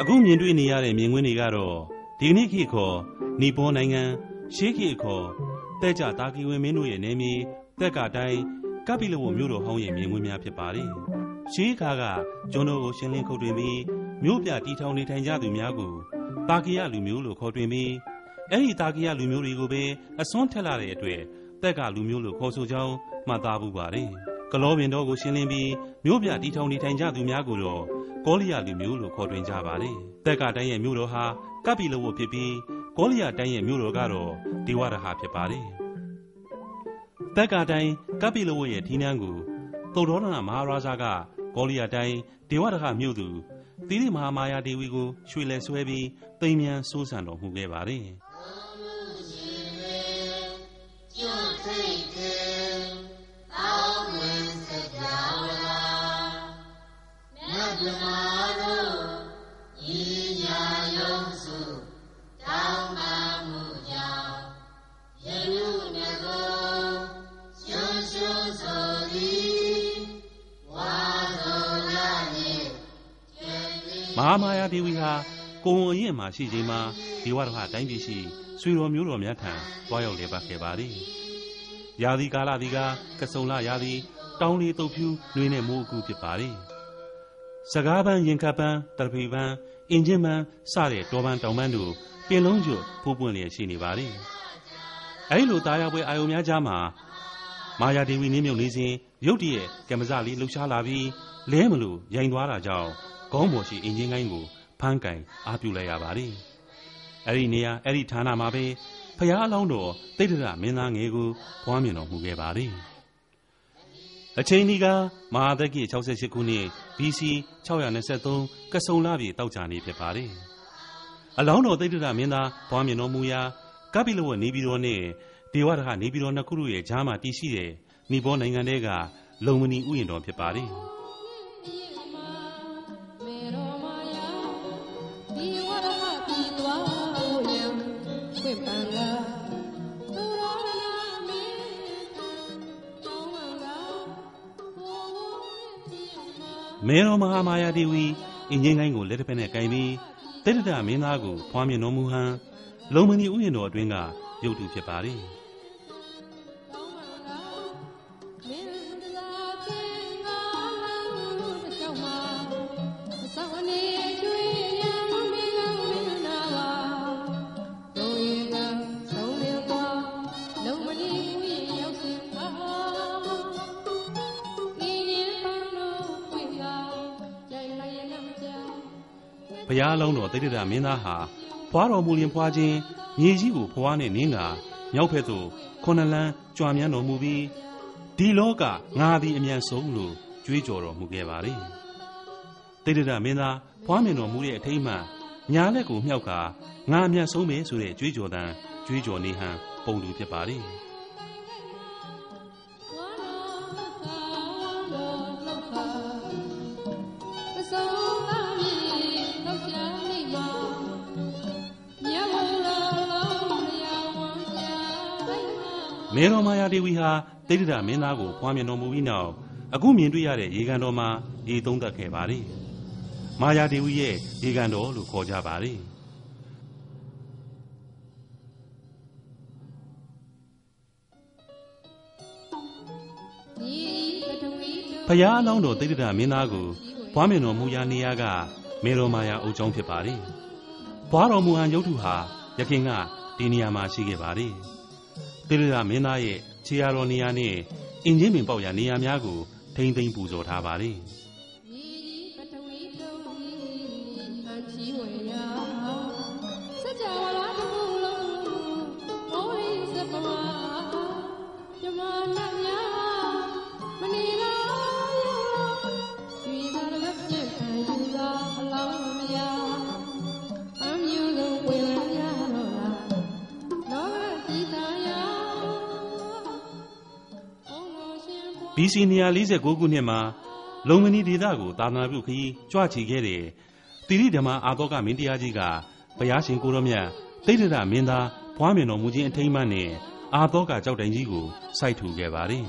အခုမြင်တွေ့နေရတဲ့မြင်ကွင်းတွေကတော့ဒီနေ့ခေတ်ခေါ်နီပေါနိုင်ငံရှေးခေတ်ခေါ်တဲ့ကြတာကီဝင်မင်းတို့ရဲ့နေမြေတက်ကတိုင်းကပိလဝမြို့တော်ဟောင်းရဲ့မြင်ကွင်းများဖြစ်ပါတယ်။ရှေးခါကကျွန်းတော်ကိုရှင်းလင်းခုတ်တွင်ပြီး မြို့ပြတီထောင်နေထိုင်ကြသူများကိုတာကီယလူမျိုးလို့ခေါ်တွင်ပြီးအဲ့ဒီတာကီယလူမျိုးတွေကိုပဲအစွန်းထက်လာတဲ့အတွက်တက်ကလူမျိုးလို့ခေါ်ဆိုကြောင်းမှတ်သားပူပါတယ်။ကလောပင်တော်ကိုရှင်းလင်းပြီးမြို့ပြတီထောင်နေထိုင်ကြသူများကိုတော့ကောလိယလူမျိုးလို့ခေါ်တွင်ကြပါတယ်။တက်ကတိုင်းရဲ့မြို့တော်ဟာကပိလဝဖြစ်ပြီးကောလိယတိုင်းရဲ့မြို့တော်ကတော့ဒေဝရဟာဖြစ်ပါတယ်။တက်ကတိုင်းကပိလဝရဲ့ထီးနှန်းကိုသုတ်တော်နာမဟာရာဇာကကောလိယတိုင်းဒေဝရဟာမြို့သူ သီရိမဟာမာယာဒေဝီကိုရွှေလဲဆွဲပြီးသိမ်းမြန်စိုးစံတော်မူခဲ့ပါတယ်။ကျွတ်ထိတ်တယ်တောင်းဝင်စကြောင်းလားမြတ်ဗမာတို့ဤညာယုံစုတောင်းမှ မဟာမာယာဒေဝီဟာကိုယ်ဝန်အရင်မှာရှိချိန်မှာဒေဝရဟတိုင်းပြည်ရှိဆွေတော်မျိုးတော်များထံတွားရောက်လေပတ်ခဲ့ပါသည်။ရာသီကာလသည်ကကစုံလရာသီတောင်းလေးတုပ်ဖြူနှွေးနဲ့မိုးအကူဖြစ်ပါသည်။စကားပန်းရင်ခပ်ပန်းတရဖီပန်းအင်ဂျင်ပန်းစတဲ့တောပန်းတောင်ပန်းတို့ပင်လုံးကျွတ်ဖိုးပွင့်လျက်ရှိနေပါသည်။အဲဒီလိုတာယာပွဲအာယုံများကြားမှာမာယာဒေဝီနင်းမြုပ်နေစဉ်ရုတ်တရက်ကမ္မဇလေးလှူရှားလာပြီးလဲမလို့ရိုင်သွားတာကြောင့် ခေါင်းပေါ်ရှိအင်ဂျင်ကိုင်းကိုဖမ်းကင်အားပြုလိုက်ရပါတယ်။အဲ့ဒီနေရာအဲ့ဒီဌာနမှာပဲဖျားအလောင်းတော်တိတ်တရမင်းသားငယ်ကိုဖွားမြင်တော်မူခဲ့ပါတယ်။အချိန်ဒီကမဟာသက်ကြီး68ခုနှစ် BC 623ကဆုံလပြည်တောက်ကြနေဖြစ်ပါတယ်။အလောင်းတော်တိတ်တရမင်းသားဖွားမြင်တော်မူရာကပိလဝတ်နေပြည်တော်နဲ့ဒေဝရဟနေပြည်တော်နှစ်ခုရဲ့ဂျားမှာတည်ရှိတဲ့နီပေါနိုင်ငံတဲကလုံမဏီဥယျာဉ်တော်ဖြစ်ပါတယ်။ မာမေရောမဟာမာယာဒေဝီအင်ဂျင်ကိုင်းကိုလက်တစ်ဖက်နဲ့ကင်ပြီးတိတ္တမင်းသားကိုဖွားမြင်တော်မူဟန်လုံမဏီဥယျာဉ်တော်အတွင်းကရုပ်တုဖြစ်ပါလေ အလောင်းတော်တိတ္တမင်းသားဟာဖွားတော်မူလင်ဖွားခြင်းမြေကြီးကိုဖွားနဲ့နင်းကမြောက်ဖက်သို့ခုနှစ်လန်းကြွားမြန်းတော်မူပြီးဒီလောကငါသည်အမြန်ဆုံးလို့ကြွေးကြော်တော်မူခဲ့ပါလေတိတ္တမင်းသားဖွားမြင်တော်မူတဲ့အထိမ်းမှညာလက်ကိုမြှောက်ကငါအမြန်ဆုံးပဲဆိုတဲ့ကြွေးကြော်တန်ကြွေးကြော်နေဟန်ပုံတူဖြစ်ပါလေ မာမေတော်မာယာဒေဝီဟာတိဋ္ဌိမင်းသားကိုဖွားမြင်တော်မူပြီးနောက်အခုမြင်တွေ့ရတဲ့ရေကန်တော်မှာရေသုံးသက်ခဲ့ပါလေ။မာယာဒေဝီရဲ့ရေကန်တော်လို့ခေါ်ကြပါလေဒီပထဝီ။ဖယားအလောင်းတော်တိဋ္ဌိမင်းသားကိုဖွားမြင်တော်မူရာနေရာကမေတော်မာယာအုပ်ကျောင်းဖြစ်ပါလေ။ဖွားတော်မူဟန်ရုပ်ထုဟာယခင်ကဒီနေရာမှာရှိခဲ့ပါလေ။ တိဋ္ဌိမင်းသားရဲ့ခြေရာတော်နေရာနဲ့အင်ဂျင်ပင်ပေါက်ရာနေရာများကိုထိမ့်သိမ့်ပူဇော်ထားပါလေ BC 249ခုနှစ်မှာလုံမဏီဒေသကိုသာသနာပြုခရီးကြွချီခဲ့တဲ့တိရိဓမ္မအာသောကမင်းတရားကြီးကဘုရားရှင်ကိုရောမြတ်တိဋ္ဌရမင်းသားဘွားမြင်တော်မူခြင်းအထိမ်းအမှန်နဲ့အာသောကကြောက်တိုင်ကြီးကိုစိုက်ထူခဲ့ပါတယ်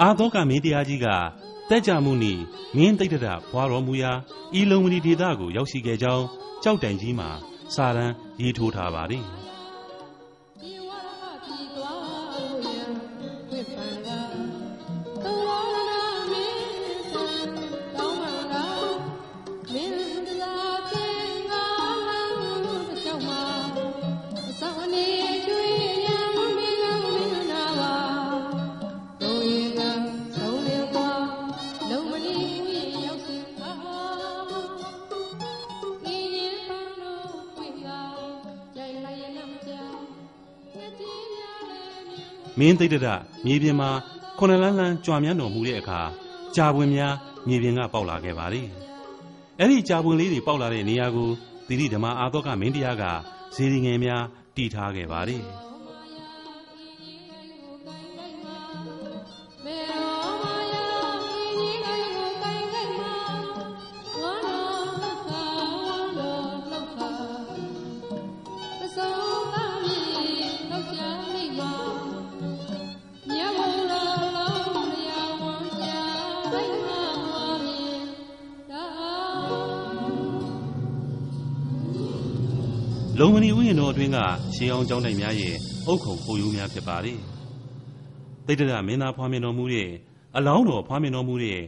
အာသောကမင်းတရားကြီးကတက်ကြမှုနီမင်းတိဋ္ဌရဘွားတော်မူရာဤလုံမဏီဒေသကိုရောက်ရှိခဲ့ကြောင်းကြောက်တိုင်ကြီးမှာစာရန်ရေးထိုးထားပါတယ်။ မင်းသိတ္တရမြေပြင်မှာခုနှစ်လန်းလန်းကြွာမြန်းတော်မူတဲ့အခါကြာပွင်များမြေပြင်ကပေါက်လာခဲ့ပါလေ။အဲ့ဒီကြာပွင်လေးတွေပေါက်လာတဲ့နေရာကိုသီရိဓမ္မအာသောကမင်းတရားကဇေဒီငယ်များတည်ထားခဲ့ပါလေ။ အတွင်းကရှေးအောင်ကျောင်းတိုင်များရဲ့အုတ်ခုံပိုယိုးများဖြစ်ပါလေ။သိတ္တရမင်းသားဖွားမြင်တော်မူတဲ့အလောင်းတော်ဖွားမြင်တော်မူတဲ့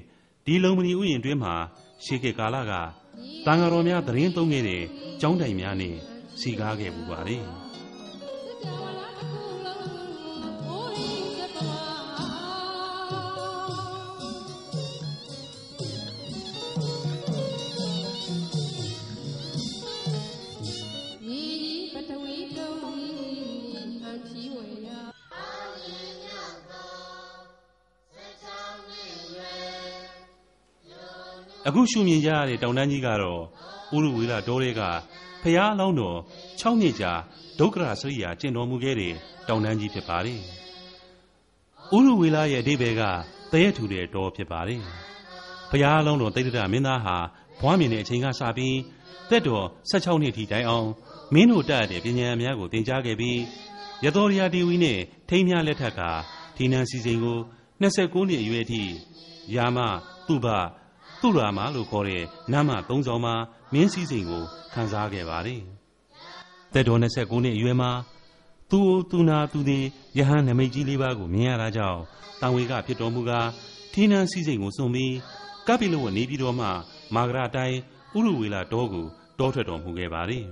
ဒီလုံမဏီဥယျာဉ်အတွင်းမှာရှေးခေတ်ကာလကတန်ဃာတော်များသတင်းသုံးခဲ့တဲ့ကျောင်းတိုင်များနဲ့စီကားခဲ့ပူပါလေ။ ရှုမြင်ကြရတဲ့တောင်တန်းကြီးကတော့ဥရဝေလတောတွေကဖျားအလောင်းတော်6နှစ်ကြာဒုက္ခရစရိယာကျင့်တော်မူခဲ့တဲ့တောင်တန်းကြီးဖြစ်ပါတယ်။ဥရဝေလရဲ့အဓိပ္ပာယ်ကတရက်ထူတဲ့တောဖြစ်ပါတယ်။ဖျားအလောင်းတော်တိဋ္ဌရမင်းသားဟာဘွားမြင်တဲ့အချိန်ကစပြီးတက်တော်16နှစ်ထိတိုင်အောင်မင်းတို့တတ်တဲ့ပညာများကိုသင်ကြားခဲ့ပြီးရတော်ရီယာတီဝီနဲ့ထိမ်းမြလက်ထက်ကဒီနန်စီစဉ်ကို29နှစ်အရွယ်အထိယာမသူဘ သူရာမလို့ခေါ်တဲ့နမ်းမ၃ဆောင်မှာမင်းစည်းစိမ်ကိုခန်းစားခဲ့ပါတယ်။တက်တော်29နှစ်အရွယ်မှာသူ့သူနာသူသည်ယဟန်နမိတ်ကြီးလေးပါးကိုမြင်ရတာကြောင့်တန်ဝေကဖြစ်တော်မူကားထင်းနန်းစည်းစိမ်ကိုစွန့်ပြီးကပိလဝတ်နေပြီးတော့မှမာဂရတိုင်းဥရဝေလာတောကိုတောထွက်တော်မူခဲ့ပါတယ်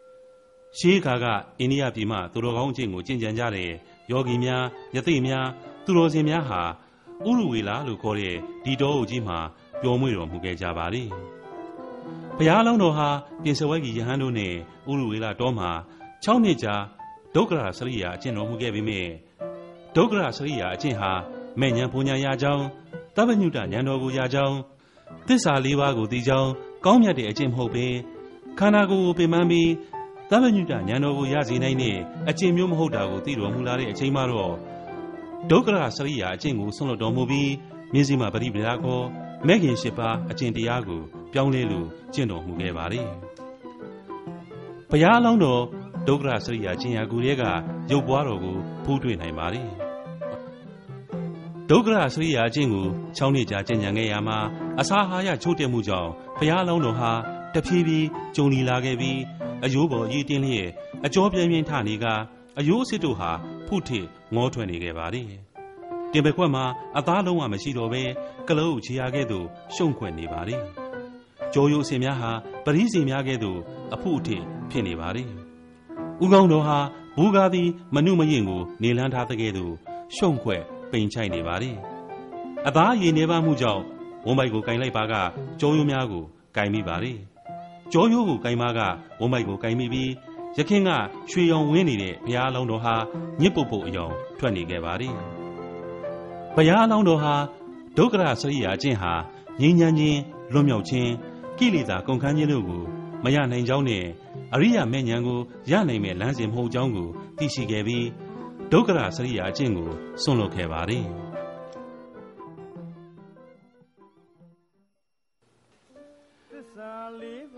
။ရှေးခါကအိန္ဒိယပြည်မှသူတော်ကောင်းအချင်းကိုကျင့်ကြံကြတဲ့ယောဂီများယသိများသူတော်စင်များဟာဥရဝေလာလို့ခေါ်တဲ့ဒီတောအုပ်ကြီးမှာ ပျော်မွေ့တော်မူခဲ့ကြပါလေ။ဘုရားလောင်းတော်ဟာပြင်စဝဲကြီးယဟန်တို့နဲ့ဥရဝေလာတောမှာ6နှစ်ကြာဒုက္ခရစရိယာအကျင့်တော်မူခဲ့ပေမဲ့ဒုက္ခရစရိယာအကျင့်ဟာမဲ့ညာဘုံညာရာကြောင်းတပ္ပညုတဉာဏ်တော်ကိုရာကြောင်းသစ္စာလေးပါးကိုသိကြောင်းကောင်းမြတ်တဲ့အကျင့်မဟုတ်ဘဲခန္ဓာကိုယ်ကိုပင်ပန်းပြီးတပ္ပညုတဉာဏ်တော်ကိုရစေနိုင်တဲ့အကျင့်မျိုးမဟုတ်တာကိုသိတော်မူလာတဲ့အချိန်မှာတော့ဒုက္ခရစရိယာအကျင့်ကိုဆွန့်လွတ်တော်မူပြီးမြင်းစီမှာပရိပဒါခေါ် မဲ့ခင်ရှိပါအကျင့်တရားကို ပြောင်းလဲလို့ကျင့်တော်မူခဲ့ပါလေဘုရားအလောင်းတော်ဒုက္ခရစရိယာကျင့်ရာကူတွေကရုပ်ပွားတော်ကိုဖူးတွေ့နိုင်ပါလေဒုက္ခရစရိယာအကျင့်ကို6နှစ်ကြာကျင့်ကြံခဲ့ရမှာအစာဟာရချိုးတက်မှုကြောင့်ဘုရားအလောင်းတော်ဟာတဖြည်းဖြည်းကျုံလီလာခဲ့ပြီးအယိုးပေါ်ရည်တင်းလျက်အကျော်ပြင်းပြင်းထနေကအယိုးအစ်စ်တို့ဟာဖုထိငေါထွက်နေခဲ့ပါလေ တင်ပခွက်မှာအသားလုံးဝမရှိတော့ဘဲကလုတ်ချီရခဲ့သို့ရှုံခွက်နေပါလေကြောရိုးအစင်များဟာပရိစီများကဲ့သို့အဖို့အထင်ဖြစ်နေပါလေဥကောင်းတော်ဟာဘူကာသည်မနုမရင်ကို နေလန်းထားတဲ့ကဲ့သို့ရှုံခွက်ပိန်ချိုက်နေပါလေအသားရည်နေပါမှုကြောင့်ဝုံမိုက်ကိုကင်လိုက်ပါကကြောရိုးများကိုကင်မိပါလေကြောရိုးကိုကင်ပါကဝုံမိုက်ကိုကင်မိပြီးရခင်ကရွှေရောင်ဝင်းနေတဲ့ဘုရားအလောင်းတော်ဟာညစ်ပုတ်ပုတ်အယောင်ထွက်နေခဲ့ပါလေ ဘုရားအလောင်းတော်ဟာဒုက္ခရစရိယာအကျင့်ဟာငြိမ်းချမ်းခြင်းလွတ်မြောက်ခြင်းကိလေသာကုန်ခန်းခြင်းတို့ကိုမရနိုင်ကြောင်းနဲ့အရိယာမေညာကိုရနိုင်မဲ့လမ်းစဉ်မဟုတ်ကြောင်းကိုသိရှိခဲ့ပြီးဒုက္ခရစရိယာအကျင့်ကိုစွန့်လွတ်ခဲ့ပါတယ်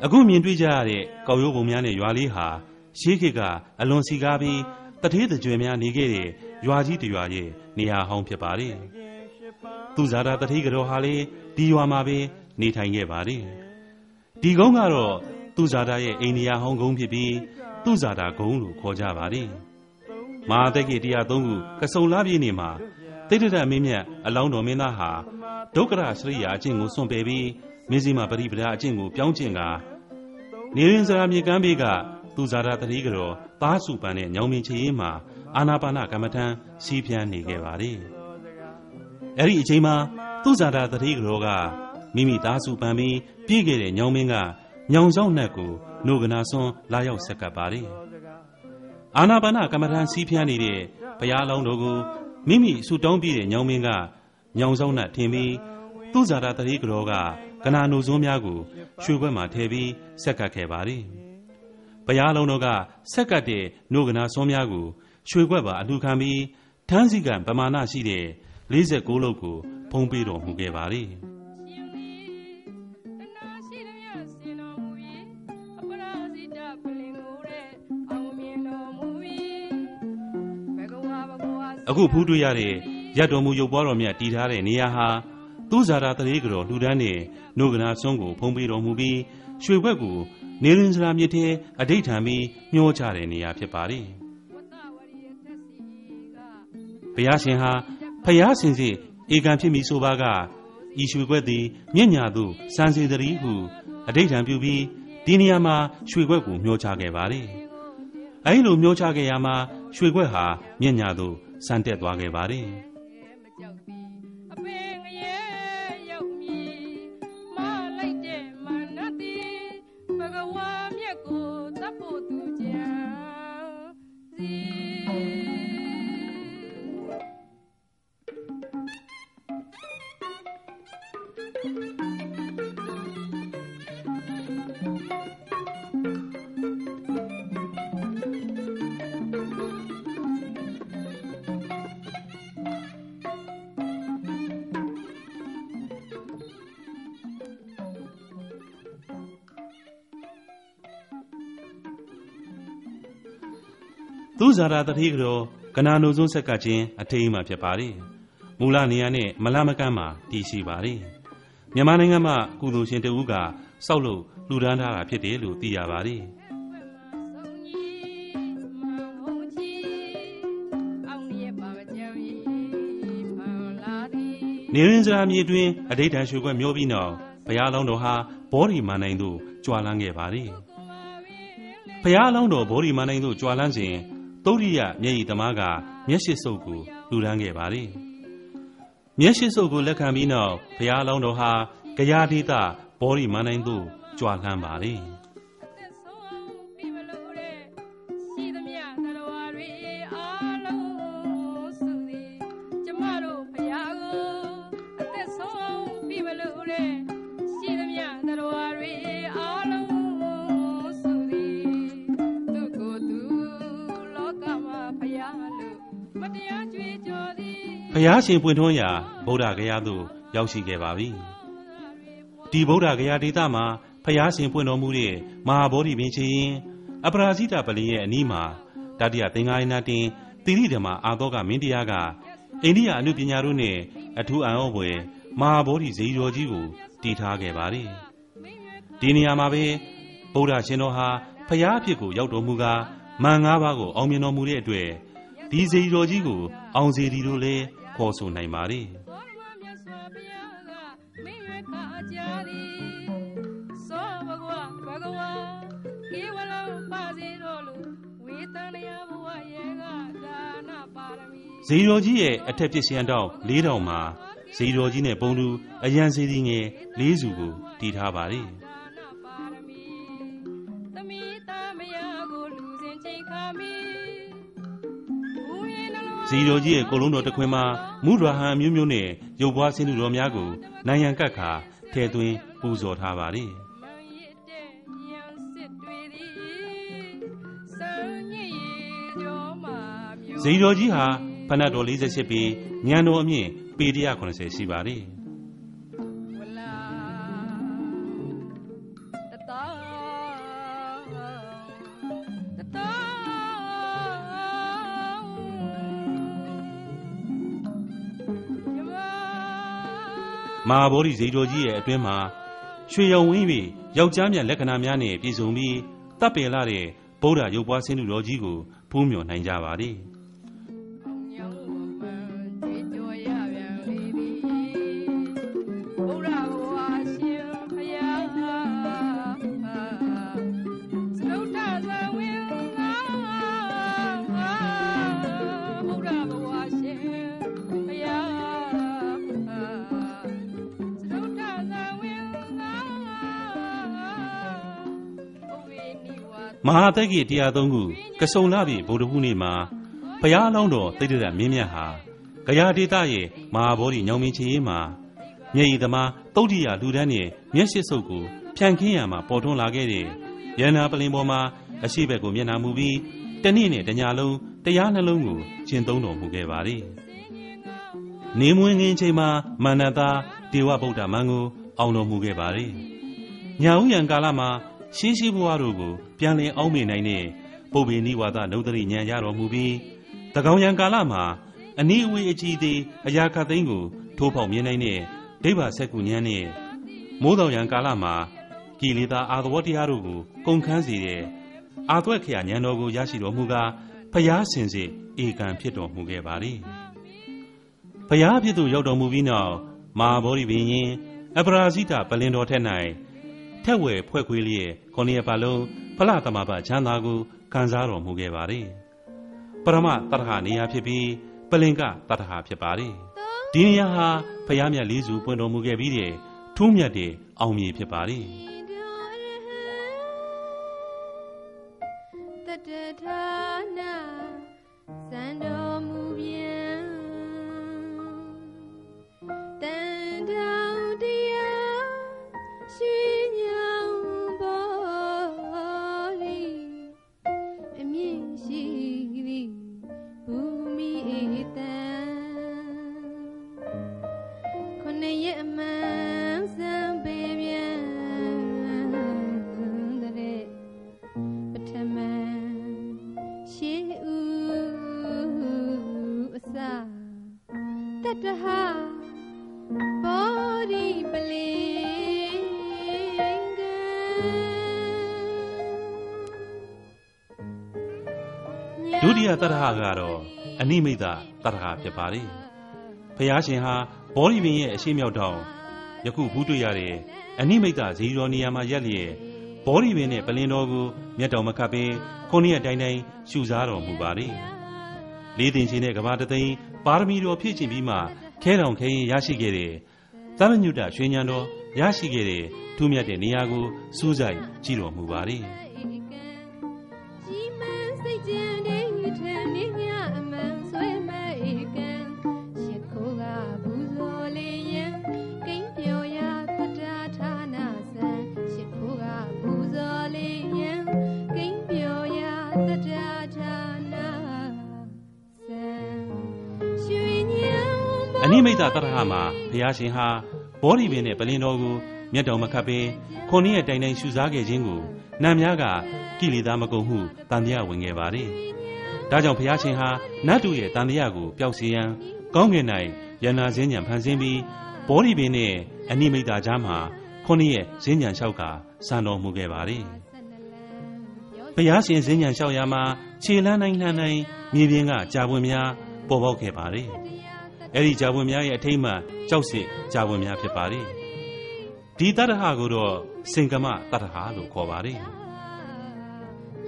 အခုမြင်တွေ့ကြရတဲ့ကောက်ရိုးပုံများနဲ့ရွာလေးဟာရှေးခေတ်ကအလွန်စီကားပြီးတထေးတကြွယ်များနေခဲ့တဲ့ ရွာကြီးတစ်ရွာရဲ့နေရာဟောင်းဖြစ်ပါတယ်သူဇာတာတထေးကတော်ဟာလေဒီရွာမှာပဲနေထိုင်ခဲ့ပါတယ်ဒီကုန်းကတော့သူဇာတာရဲ့အိမ်နေရာဟောင်းကုန်းဖြစ်ပြီးသူဇာတာကုန်းလို့ခေါ်ကြပါတယ်မဟာတက္ကိတရားသုံးခုကစုံလာပြည့်နေမှာတိဋ္ဌတမင်းမြတ်အလောင်းတော်မင်းသားဟာဒုက္ခရစရိယာအကျင့်ကိုစွန့်ပယ်ပြီးမင်းစီမပရိပဒအကျင့်ကိုပြောင်းကျင့်ကနေရင်စရာမြေကမ်းဘေးကသူဇာတာတတိကတော်သားစုပန်တဲ့ညောင်မင်းချေရင်မှာ အာနာပါနကမ္မထံစီးပြန်းနေခဲ့ပါတယ်။အဲ့ဒီအချိန်မှာသူဇာတာတတိကတော်ကမိမိသားစုပန်ပြီးပြေးခဲ့တဲ့ညောင်မင်းကညောင်ဆောင်နှက်ကိုနှုတ်ကနာဆွန်းလာရောက်ဆက်ကပ်ပါတယ်။အာနာပါနကမ္မထံစီးပြန်းနေတဲ့ဘုရားလောင်းတော်ကိုမိမိဆူတောင်းပြတဲ့ညောင်မင်းကညောင်ဆောင်နှက်ထင်ပြီးသူဇာတာတတိကတော်ကကနာနုစွန်းများကိုရွှေခွက်မှာထည့်ပြီးဆက်ကပ်ခဲ့ပါတယ်။ဘုရားလုံးတော်ကဆက်ကပ်တဲ့နှုတ်ကနာစွန်းများကို ရွှေခွက်ပါအလှခံပြီးထန်းစီကံပမာဏရှိတဲ့46လုံးကိုဖုံးပေးတော်မူခဲ့ပါတယ်။ရှင်ဒီတနာရှိသမျှစင်တော်မူ၏အပရာဇိတပလင်ကိုတဲ့အောင်မြင်တော်မူ၏ဘဂဝါဘဂဝါအခုဖူးတွေ့ရတဲ့ရတ်တော်မူရုပ်ပွားတော်မြတ်တည်ထားတဲ့နေရာဟာသူဇာတာတရေကတော်လှူဒန်းတဲ့နှုတ်ကနာစွန်းကိုဖုံးပေးတော်မူပြီးရွှေဘွက်ကိုနေရင်စရာမြစ်ထဲအဋိဋ္ဌံပြီးမျောချတဲ့နေရာဖြစ်ပါတ ဘုရားရှင်ဟာဖျားစင်စစ်ဧကံဖြစ်မီဆိုပါကဤရွှေဘွက်သည်မြင့်ညာသို့စံစေတည်းဟုအဋိဋ္ဌံပြုပြီးဒီနေရာမှာရွှေဘွက်ကိုမျောချခဲ့ပါတယ်။အဲဒီလိုမျောချခဲ့ရမှာရွှေဘွက်ဟာမြင့်ညာသို့စံတက်သွားခဲ့ပါတ ဇာတာတတိကတော်ကနာနုစွန်းဆက်ကချင်းအထိမ်းမှဖြစ်ပါတယ်။မူလနေရာနဲ့မလမကမ်းမှာတည်ရှိပါတယ်။မြန်မာနိုင်ငံမှာကုသိုလ်ရှင်တဦးကစောက်လို့လူဒန်းထားတာဖြစ်တယ်လို့သိရပါတယ်ဆုံးကြီးမဟုံချီအောင်ရပါမကြောက်ရီဖန်လာသည်။နေရင်စရာမြေတွင်အဋိဋ္ဌံရွှေခွက်မျောပြီးနောက်ဘုရားလောင်းတော်ဟာဘောဓိမာနိုင်သို့ကြွာလန်းခဲ့ပါတယ်။ဘုရားလောင်းတော်ဘောဓိမာနိုင်သို့ကြွာလန်းစဉ် သုရိယမျက်ရည်သမားကမျက်ရှိစုပ်ကိုလူဒန်းခဲ့ပါတယ်။မျက်ရှိစုပ်ကိုလက်ခံပြီးနောက်ဘုရားလောင်းတော်ဟာကြရာဒေသဘောဓိမာနိုင်သို့ကြွာလန်းပါတ ဘုရားရှင်ပွင့်ထွန်းရာဗုဒ္ဓဂယာသို့ရောက်ရှိခဲ့ပါပြီ။ဒီဗုဒ္ဓဂယာဒေသမှာဘုရားရှင်ပွင့်တော်မူတဲ့မဟာဗောဓိပင်ရှင်ရင်အပရာဇိတပလင်ရဲ့အနီးမှာတတိယသင်္ဃာယနာတင်တိရိဓမ္မအာသောကမင်းတရားကအိန္ဒိယအနုပညာတို့နဲ့အထူးအံ့ဩဖွယ်မဟာဗောဓိဇေယျတော်ကြီးကိုတည်ထားခဲ့ပါတယ်။ဒီနေရာမှာပဲဗုဒ္ဓရှင်တော်ဟာဘုရားအဖြစ်ကိုရောက်တော်မူကာမန်၅ပါးကိုအောင်မြင်တော်မူတဲ့အတွက်ဒီဇေယျတော်ကြီးကိုအောင်စေတီတို့လည်း ခေါ်ဆိုနိုင်ပါတယ်ဘောရမမြတ်စွာဘုရားကမိရွေခါကြသည်သောဘဂဝါဘဂဝါဧဝလံပါစေတော်လူဝေတနယဘဝယေကဒါနပါရမီဇေယျတော်ကြီးရဲ့အထက်ပြည့်စံတောင်း၄တောင်မှာဇေယျတော်ကြီးနဲ့ပုံလူအရန်စေတီငယ်၄စုကိုတည်ထားပါတ ဇေယျတော်ကြီးရဲ့ကိုလုံးတော်တစ်ခွင်မှာမုဒ္ဒရာဟံမျိုးမျိုးနဲ့ရုပ်ပွားဆင်းသူတော်များကိုနိုင်ရန်ကပ်ခါထဲသွင်းပူဇော်ထားပါတယ်မန်ရစ်တဲ့ဉာဏ်စစ်တွေသည်စံညစ်ရေကြောမှာမျိုးဇေယျတော်ကြီးဟာဖဏတ်တော်48ပေညံတော်အမြင့်ပေ180ရှိပါတယ်ဝလာ မဟာဗောဓိဇေတော်ကြီးရဲ့အတွင်းမှာရွှေရုံဝင်း၍ယောက်ျားမြတ်လက္ခဏာများနဲ့ပြည့်စုံပြီးတပ်ပယ်လာတဲ့ဗုဒ္ဓရုပ်ပွားဆင်းသူတော်ကြီးကိုဖူးမြော်နိုင်ကြပါလေ။အော မဟာတက္ကိတရားသုံးခုကစုံလာပြီဗုဒ္ဓဟူးနေ့မှာဘုရားအလောင်းတော်တိတ္တရမင်းမြတ်ဟာဂယာဒေတာရဲ့မဟာဗောဓိညောင်မင်းချင်းရေးမှာမြေဤသမားတုတ်တိယလူဒန်းနဲ့မျက်ရှိစုပ်ကိုဖြန့်ခင်းရမှာပေါ်ထွန်းလာခဲ့တဲ့ရဟနာပလင်ပေါ်မှာအရှိဘက်ကိုမျက်နှာမူပြီးတနေ့နဲ့တညလုံးတရားနှလုံးကိုကျင့်သုံးတော်မူခဲ့ပါလေနေမွေးငင်းချိန်မှာမန္နတာဒေဝဗုဒ္ဓမံကိုအောင်တော်မူခဲ့ပါလေညာဥယံကာလမှာ ရှေးရှေးဘဝတို့ကိုပြန်လည်အောင်းမေနိုင်တဲ့ပုပ္ပေနိဝါဒနုဒတိဉာဏ်ရတော်မူပြီးတကောင်ယံကာလမှာအနည်းအဝေးအကြီးသေးအရာခတ်သိမ်းကိုထိုးပေါက်မြင်နိုင်တဲ့ဒိဗ္ဗဆက်ကူဉာဏ်နဲ့မိုးတော်ယံကာလမှာကိလေသာအာသဝတ္တရားတို့ကိုကုန်ခန်းစေတဲ့အာသွက်ခရဉာဏ်တော်ကိုရရှိတော်မူကားဖျားစင်စစ်ဧကံဖြစ်တော်မူခဲ့ပါလေဖျားဖြစ်သူရောက်တော်မူပြီးနောက်မဟာဗောဓိပင်ရင်အပရာဇိတပလင်တော်ထက်၌ ထက်ဝယ်ဖွဲ့ခွေးလျက်ခொနည်းပါလုံးဖလသမဘချမ်းသာကိုခံစားတော်မူခဲ့ပါလေပရမတတ္ထနေရာဖြစ်ပြီးပလင်ကတတ္ထဖြစ်ပါလေဒီနေရာဟာဖျားမြတ်လေးစုပွင့်တော်မူခဲ့ပြီးတဲ့ထူးမြတ်တဲ့အောင်မြေဖြစ်ပါလေတ ကတော့အနိမိတ်တတတ္ထဖြစ်ပါလေဖျားရှင်ဟာဘောဓိပင်ရဲ့အရှိမြောက်တောင်ယခုဘူးတွေ့ရတဲ့အနိမိတ်တဇီရောနေရာမှာရက်လျက်ဘောဓိပင်နဲ့ပလင်တော်ကိုမျက်တော်မခတ်ပင်ခုနှစ်ရက်တိုင်းတိုင်းရှုစားတော်မူပါလေလေးတင်ရှင်တဲ့ကဘာတသိန်းပါရမီတော်ဖြည့်ကျင့်ပြီးမှခဲတောင်ခဲရင်ရရှိခဲ့တဲ့သဗ္ဗညုတရွှေဉဏ်တော်ရရှိခဲ့တဲ့ထူးမြတ်တဲ့နေရာကိုစူးစိုက်ကြည့်တော်မူပါလေ ရားရှင်ဟာဘောဓိပင်နဲ့ပလင်တော်ကိုမျက်တော်မခတ်ပင်ခုနှစ်ရက်တိုင်တိုင်ရှုစားခဲ့ခြင်းကိုနတ်များကကိလေသာမကုန်မှုတန်တရားဝင်ခဲ့ပါလေ။ဒါကြောင့်ဘုရားရှင်ဟာနတ်တို့ရဲ့တန်တရားကိုပျောက်စေရန်ကောင်းကင်၌ယန္နာစင်းညံဖန်ဆင်းပြီးဘောဓိပင်နဲ့အနိမိတ်တာကြားမှာခုနှစ်ရက်စင်းညံလျှောက်ကစံတော်မူခဲ့ပါလေ။ဘုရားရှင်စင်းညံလျှောက်ရမှာခြေလန်းတိုင်းလှမ်းတိုင်းမြေပြင်ကကြာပွင့်များပေါ်ပေါက်ခဲ့ပါလေ။ အဲ့ဒီဂျာဝင်များရဲ့အထိမ့်မှကြောက်စစ်ဂျာဝင်များဖြစ်ပါလေဒီတတ္တဟကိုတော့စင်ကမတတ္တဟလို့ခေါ်ပါလေ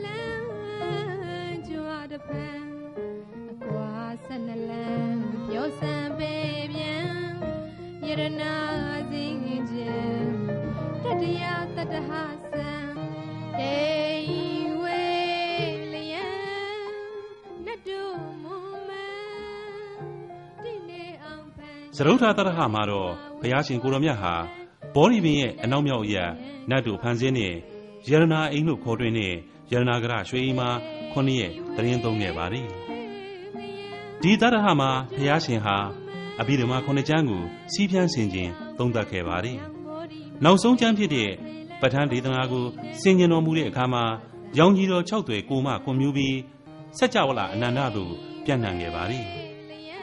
လမ်းကြွားတစ်ဖန်အကွာဆက်နလန်းပြောစံပေပြန်ယရနာ ဖန်သရုတ်ထတတ္တဟမှာတော့ဘုရားရှင်ကိုရောမြတ်ဟာဘောဓိပင်ရဲ့အနောက်မြောက်အရာနတ်တို့ဖန်ဆင်းတဲ့ယရနာအိမ်လို့ခေါ်တွင်တဲ့ယရနာကရရွှေအိမ်မှာခုနှစ်ရက်တရင်သုံးခဲ့ပါလေဒီတတ္တဟမှာဘုရားရှင်ဟာအဘိဓမ္မာခုနှစ်ကျမ်းကိုစီးဖြန်းဆင်ခြင်းသုံးသပ်ခဲ့ပါလေနောက်ဆုံးကျမ်းဖြစ်တဲ့ပဋ္ဌာန်းဒေသနာကိုဆင်ញင်တော်မူတဲ့အခါမှာရောင်ကြီးတော်၆သွယ်ကိုမကွန်မြူပြီးစัจ java လာအနန္တသို့ပြန့်နှံ့ခဲ့ပါလေယ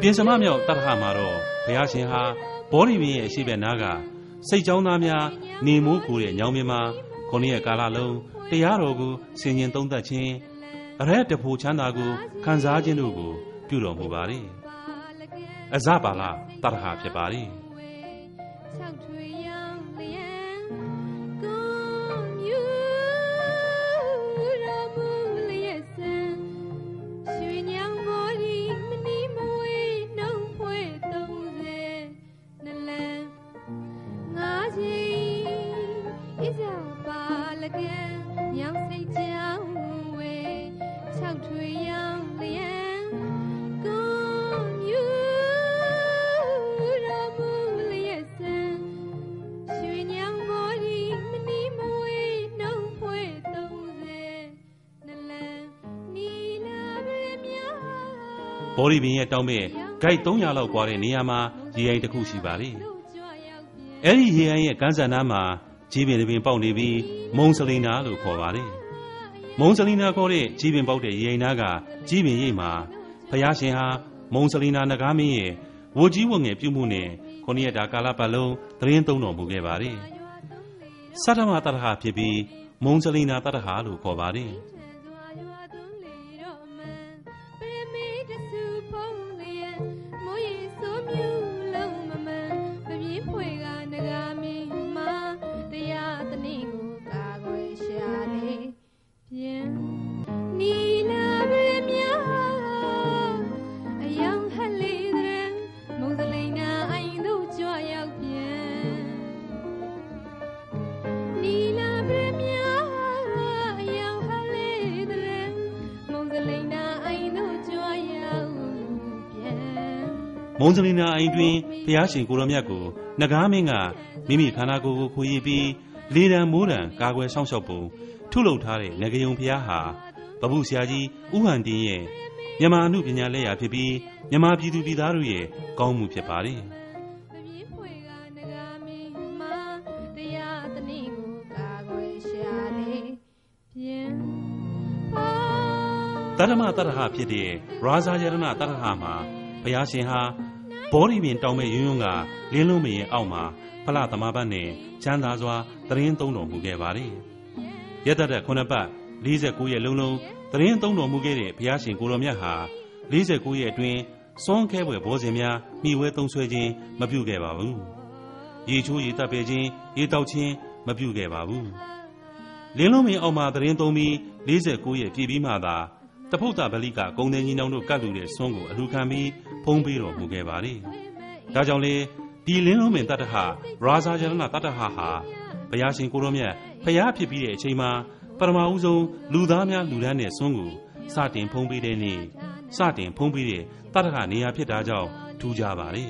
ပြင်စမမြောက်တတ္ထမှာတော့ဘုရားရှင်ဟာဘောဓိပင်ရဲ့အရှိဘက်နားကစိတ်ကြောင်းသားများနေမိုးကူတဲ့ညောင်မြင်မှာခொနည်းရဲ့ကာလလုံးတရားတော်ကိုဆင်ញင်သုံးသပ်ခြင်းအရက်တဖို့ချမ်းသာကိုခံစားခြင်းတို့ကိုပြုတော်မူပါလေပါလကံအဇပါလတတ္ထဖြစ်ပါ ဘောဓိပင်ရဲ့တောင်းမဲ့ဂိုက်300လောက်ကွာတဲ့နေရာမှာရေအိမ်တစ်ခုရှိပါလေလို့ကြွရောက်ပြန်အဲ့ဒီရေအိမ်ရဲ့ကမ်းစံနားမှာကြီးပင်တစ်ပင်ပေါက်နေပြီးမုံစလီနာလို့ခေါ်ပါလေမုံစလီနာခေါ်တဲ့ကြီးပင်ပေါက်တဲ့ရေအိမ်နားကကြီးပင်ရိပ်မှာဘုရားရှင်ဟာမုံစလီနာနဂါမင်းရဲ့ဝတ်ကြီးဝတ်ငယ်ပြုမှုနဲ့ခုနှစ်ရက်တာကာလပတ်လုံးသတင်းသုံးတော်မူခဲ့ပါလေစတ္တမတတ္တဟာဖြစ်ပြီးမုံစလီနာတတ္တဟာလို့ခေါ်ပါလေထ မုံစလီနာအိမ်တွင်ဘုရားရှင်ကိုရောမြတ်ကိုနဂါမင်းကမိမိခန္ဓာကိုယ်ကိုခွေရပြီးလေတံမိုးတံကာကွယ်ဆောင်ရှောက်ပုံထုလုပ်ထားတဲ့ငကယုံဘုရားဟာဗဗုဆရာကြီးဥဟန်တင်းရဲ့မြန်မာအမှုပညာလက်ရာဖြစ်ပြီးမြန်မာပြည်သူပြည်သားတို့ရဲ့ကောင်းမှုဖြစ်ပါလေမပြင်းဖွေကနဂါမင်းမတရားတနည်းကိုကာကွယ်ရှာလေပြန်ပါတတ္တမတတ္တဟဖြစ်တဲ့ရာဇာယရဏတတ္တဟမှာဘုရားရှင်ဟာ ဘောဓိပင်တောင်မဲ့ယွန်းယွန်းကလင်းလုံးမရင်အောက်မှာဖလသမာပတ်နဲ့ချမ်းသာစွာသတင်းသုံးတော်မူခဲ့ပါလေရက်တတဲ့ခုနှစ်ပတ်49ရက်လုံးလုံးသတင်းသုံးတော်မူခဲ့တဲ့ဘုရားရှင်ကိုရောမြတ်ဟာ49ရက်အတွင်းစွန့်ခဲပွဲဘောဇင်များမိဝဲသုံးဆွဲခြင်းမပြုခဲ့ပါဘူး။ရေချိုးရေတပ်ပဲခြင်းရေတောက်ခြင်းမပြုခဲ့ပါဘူး။လင်းလုံးမင်းအောင်မှာသတင်းသုံးပြီး49ရက်ပြည့်ပြီးမှသာ တဖုတ်တာဗလိကဂုံတဲ့ကြီးနောင်တို့ကတ်လူတဲ့စွန့်ကိုအလူခံပြီးဖုံးပေးတော်မူခဲ့ပါလေ။ဒါကြောင့်လေဒီလင်းလုံးမင်းတတ္တဟရာဇာယရဏတတ္တဟဟာဘုရားရှင်ကိုရောမြတ်ဖျားဖြစ်ပြီးတဲ့အချိန်မှာပထမဦးဆုံးလူသားများလူဒန်းတဲ့ဆွမ်းကိုစတင်ဖုံးပေးတဲ့နေ့စတင်ဖုံးပေးတဲ့တတ္တကနေရာဖြစ်တာကြောင့်ထူးကြပါလေ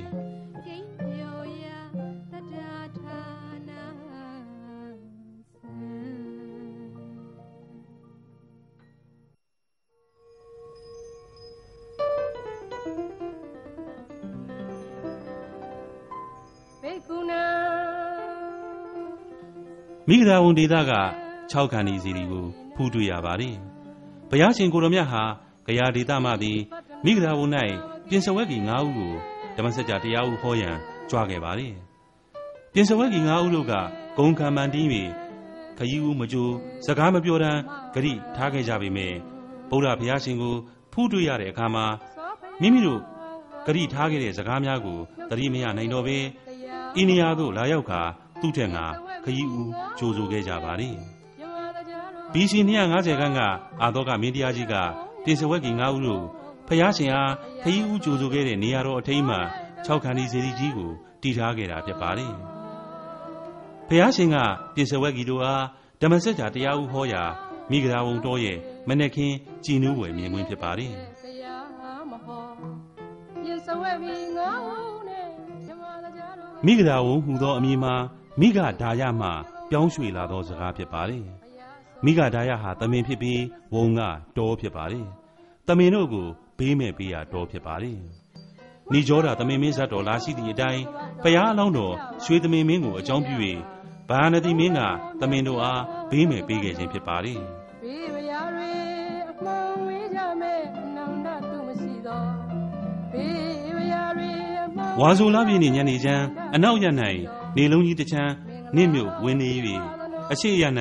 မိဂရာဝန်ဒေသက6ခန္ဒီစီရီကိုဖူးတွေ့ရပါလေဘုရားရှင်ကိုရောမြတ်ဟာဂယာဒေသမှသည်မိဂရာဝန်၌ပြင်စဝက်ကြီး9ဦးကိုဓမ္မစကြာတရားဥဟောရန်ကြွားခဲ့ပါလေပြင်စဝက်ကြီး9ဦးတို့ကဂုံခံမှန်တီး၍ခရီးဦးမကြိုစကားမပြောတမ်းဂရိထားခဲ့ကြပေမယ့်ဗုဒ္ဓဘုရားရှင်ကိုဖူးတွေ့ရတဲ့အခါမှာမိမိတို့ဂရိထားခဲ့တဲ့စကားများကိုသတိမရနိုင်တော့ဘဲ အိန္ဒိယသို့လာရောက်ခါသူ့ထက်ငါခရီးဦးကြိုးဆိုခဲ့ကြပါလေ။ BC 250ခန်းကအာသောကမင်းတရားကြီးကတင်စဝက်ကြီး9ဦးတို့ဖျားရှင်ဟာခရီးဦးကြိုးဆိုခဲ့တဲ့နေရာတော်အထိမ်းမှ6ခန်းဒီစေတီကြီးကိုတည်ထားခဲ့တာဖြစ်ပါလေ။ဖျားရှင်ကတင်စဝက်ကြီးတို့အားဓမ္မစကြာတရားဥဟောရာမိဂရာဝုံတော်ရဲ့မနေ့ခင်းကြည်နူးဝယ်မြင်ကွင်းဖြစ်ပါလေ။တရားမဟောပြင်စဝဲပြီးငါဟုတ်နဲ့ဓမ္မစကြာတို့ မိဂရာဝုံဟူသောအမည်မှာမိဂဒါယမှပြောင်းရွှေ့လာသောစကားဖြစ်ပါလေမိဂဒါယဟာတမင်ဖြစ်ပြီးဝုံကတောဖြစ်ပါလေတမင်တို့ကိုဘေးမဲ့ပေးရတောဖြစ်ပါလေနိကြောတာတမင်မင်းဇတ်တော်လာရှိသည့်အတိုင်းဖျားအလောင်းတော်ရွှေတမင်မင်းကိုအကြောင်းပြု၍ဘာနတိမင်းကတမင်တို့အားဘေးမဲ့ပေးခဲ့ခြင်းဖြစ်ပါလေ ဝါဆိုလပြည့်နေညနေချမ်းအနောက်ရ၌နေလုံးကြီးတစ်ချမ်းနင့်မြို့ဝင်းနေ၍အရှိရ၌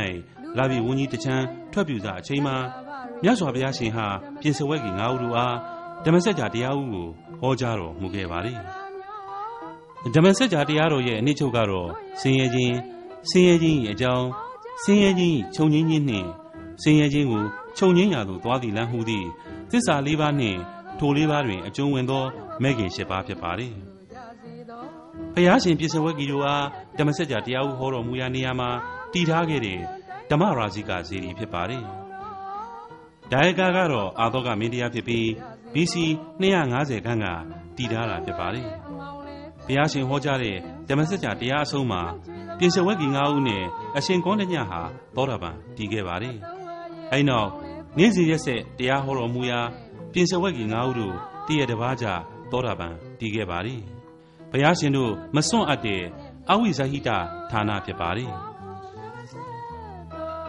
လာပြီဝင်းကြီးတစ်ချမ်းထွက်ပြူစာအချိန်မှာမြတ်စွာဘုရားရှင်ဟာပြင်စဝက်ကြီးငါးဦးတို့အားဓမ္မစကြာတရားဦးကိုဟောကြားတော်မူခဲ့ပါလေဓမ္မစကြာတရားတော်ရဲ့အနှစ်ချုပ်ကတော့ဆင်းရဲခြင်းဆင်းရဲခြင်း၏အကြောင်းဆင်းရဲခြင်း၏ခြုံငင်းခြင်းနှင့်ဆင်းရဲခြင်းကိုခြုံငင်းရာသို့သွားသည့်လမ်းဟုသည့်သစ္စာလေးပါးနှင့်ထိုလေးပါးတွင်အကျုံးဝင်သောမဲခင်၈ပါးဖြစ်ပါလေ ဖယားရှင်ပြစ္ဆဝဂီတို့အားဓမ္မစကြာတရားဟုဟောတော်မူရာနေရာမှာတည်ထားခဲ့တဲ့ဓမ္မရာဇိကဇေဒီဖြစ်ပါတယ်။ဒါယကာကတော့အာသောကမင်းတရားဖြစ်ပြီး BC 250ခန်းကတည်ထားတာဖြစ်ပါတယ်။ဘုရားရှင်ဟောကြားတဲ့ဓမ္မစကြာတရားအဆုံးမှာပြစ္ဆဝဂီ9ဦးနဲ့အရှင်ကောဏညဟာသောတာပန်တည်ခဲ့ပါတယ်။အဲနောက်နေ့စဉ်ရက်ဆက်တရားဟောတော်မူရာပြစ္ဆဝဂီ9ဦးတို့တည်ရတစ်ပါးကြသောတာပန်တည်ခဲ့ပါတယ်။ ဘုရားရှင်တို့မစွန့်အပ်တဲ့အဝိဇဟိတဌာနဖြစ်ပါတယ်။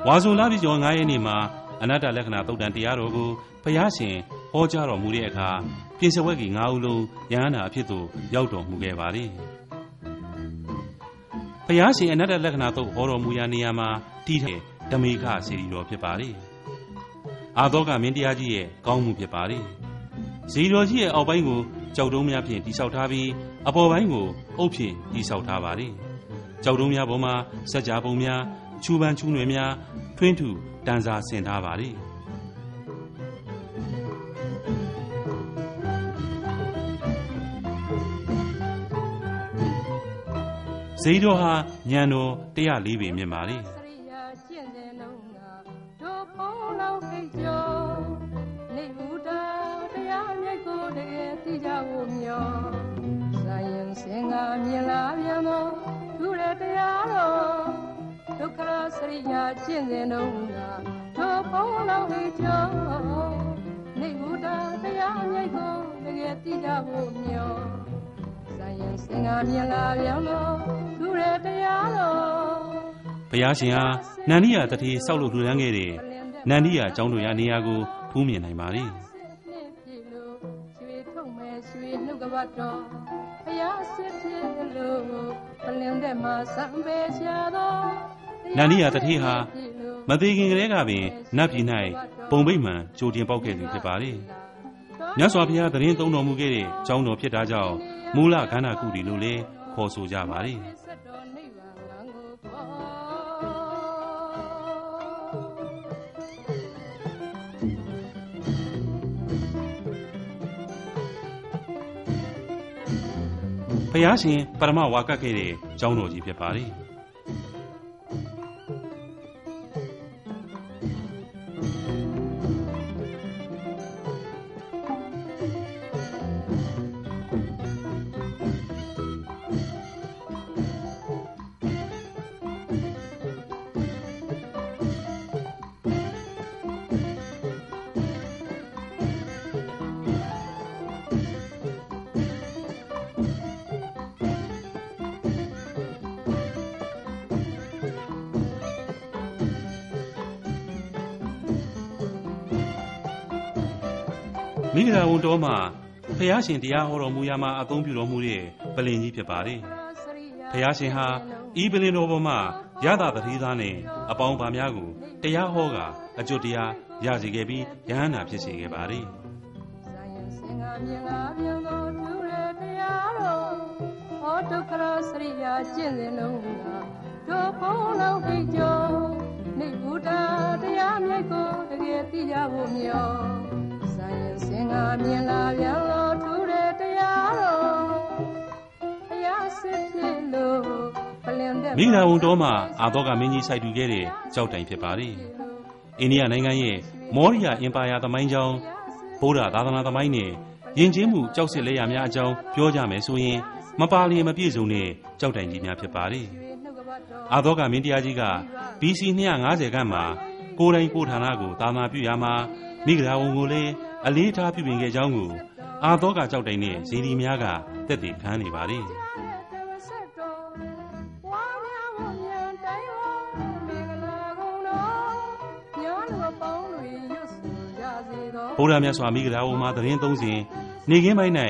ဝါဆိုလပြည့်ကျော်9ရက်နေ့မှာအနတ္တလက္ခဏာသုတ်တန်တရားတော်ကိုဘုရားရှင်ဟောကြားတော်မူတဲ့အခါပြင်စဝက်ကြီး9ဦးလုံးယဟန္တာအဖြစ်သို့ရောက်တော်မူခဲ့ပါတယ်။ဘုရားရှင်အနတ္တလက္ခဏာသုတ်ဟောတော်မူရာနေရာမှာတည်တဲ့ဓမေခစီရီတော်ဖြစ်ပါတယ်။အာသောကမင်းတရားကြီးရဲ့ကောင်းမှုဖြစ်ပါတယ်။ဇီတော်ကြီးရဲ့အောက်ပိုင်းကိုကြောက်တုံးများဖြင့်တိဆောက်ထားပြီး အပေါ်ပိုင်းကိုအုပ်ဖြင့်တိဆောက်ထားပါတယ်။ကြောက်တုံးများပေါ်မှာစัจ जा ပုံများချူပန်းချူးနွယ်များထွင်းထူတန်းစားဆင်ထားပါတယ်။ဇီတော်ဟာညံတော်104ပေမြင့်ပါလေစရိယာကျင့်တဲ့လုံးကတို့ဖုံးလောက်ခိတ်ကျော်နေဘူးတာတရားမြတ်ကိုတကယ်သိကြဖို့မျောစာရ င်စင်ကမြင်လာပြန်တော့သူရဲ့တရားတော်ဒုက္ခစရိယာကျင့်တဲ့လုံးကတို့ဖုံးလောက်ခိတ်ကျော်နေဘူးတာတရားမြတ်ကိုတကယ်သိကြဖို့မျောစာရင်စင်ကမြင်လာပြန်တော့သူရဲ့တရားတော်ဘုရားရှင်ဟာနန္ဒီယာတတိဆောက်လုပ်လှူဒန်းခဲ့တဲ့နန္ဒီယာကျောင်းတော်ရာနေရာကိုဖူးမြင်နိုင်ပါလေနှစ်ပြည့်လို့ရွှေထုတ်မဲ့ရွှေနှုတ်ကပတ်တော်ဘု ရားစစ်ဖြစ်လို့ပလင်တဲ့မှာစံပေချတော်နန္ဒီယာတတိဟာမသေးခင်ကလေးကပင်နတ်ပြည်၌ပုံပိတ်မှန်ကြိုတင်ပေါက်ခဲ့သူဖြစ်ပါလေမြတ်စွာဘုရားတရင်သုံးတော်မူခဲ့တဲ့ကျောင်းတော်ဖြစ်တာကြောင့်မူလခန္ဓာကုတီလို့လည်းခေါ်ဆိုကြပါလေ ဘုရားရှင်ပရမဝါကတ်ခဲ့တဲ့ကျောင်းတော်ကြီးဖြစ်ပါလေမိ တော်မှာဖះရှင်တရားဟောတော်မူရာမှာအသုံးပြုတော်မူတဲ့ပလင်ကြီးဖြစ်ပါလေဖះရှင်ဟာဤပလင်တော်ပေါ်မှာရတာတတိသားနဲ့အပေါင်းပါများကိုတရားဟောကအကျွတ်တရားရစေခဲ့ပြီးယဟန္တာဖြစ်စေခဲ့ပါလေစာရင်စင်ကမြင်လာပြန်သောသူရဲ့တရားတော်ဟောဒုက္ခစရိယာကျင့်စဉ်လုံးကတို့ဖုံးလောက်ခိတ်ကျော်နေဘုဒ္ဓတရားမြတ်ကိုတကယ်သိကြဖို့မျော စာရင်စင်ကမြင်လာပြန်သောသူရဲ့တရားတော်ဘုရားစစ်ဖြစ်လို့ပလင်တဲ့မိဂရာဝန်တော်မှာအာသောကမင်းကြီးစိုက်ထူခဲ့တဲ့ကြောက်တိုင်ဖြစ်ပါလေအိန္ဒိယနိုင်ငံရဲ့မောရိယာအင်ပါယာသမိုင်းကြောင်းဗုဒ္ဓသာသနာသမိုင်းနဲ့ယဉ်ကျေးမှုကြောက်စစ်လက်ရများအကြောင်းပြောကြမယ်ဆိုရင်မပါလျင်မပြည့်စုံတဲ့ကြောက်တိုင်ကြီးများဖြစ်ပါလေနှုတ်ကပတ်တော်အာသောကမင်းတရားကြီးက BC 250ခန့်မှာကိုယ်တိုင်ကိုယ်ဌာနကိုသာနာပြုရာမှာမိဂရာဝန်ကိုလည်း အလေးထားပြုပြင်ခဲ့ကြောင်းကိုအာသောကကြောက်တိုင်နဲ့ဇေဒီများကသက်သေခံနေပါလေဆက်တော်ဝါများဝမြန်တိုင်းဝမင်္ဂလာကုန်တော်ညောလူပေါင်းတွေရွတ်ဆိုကြစေတော်ဗုဒ္ဓမြတ်စွာမိဂရာဝမှာသတင်းသုံးစဉ်နေခင်းပိုင်း၌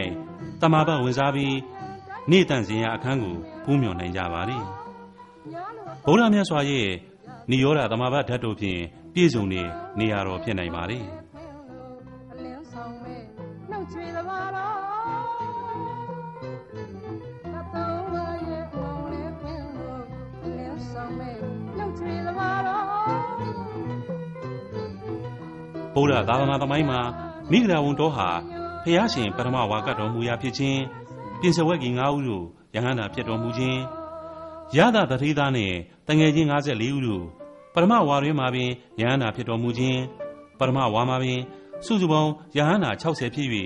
တမာပဝင်စားပြီးနေတန့်စဉ်ရအခန်းကိုဖူးမြော်နိုင်ကြပါသည်ဗုဒ္ဓမြတ်စွာရဲ့နိရောဓတမာပဓာတ်တို့ဖြင့်ပြည့်စုံနေနေရတော်ဖြစ်နိုင်ပါသည် ဗုဒ္ဓသာသနာသမိုင်းမှာမိဂရာဝန်တော်ဟာဖျားရှင်ပထမဝါကတော်မူရာဖြစ်ခြင်းပြင်စဝက်ကြီး9ဦးတို့ယဟန္တာဖြစ်တော်မူခြင်းရသတထေသားနှင့်တငယ်ချင်း54ဦးတို့ပထမဝါတွင်မှာပင်ယဟန္တာဖြစ်တော်မူခြင်းပထမဝါမှာပင်စုစုပေါင်းယဟန္တာ60ဖြစ်၍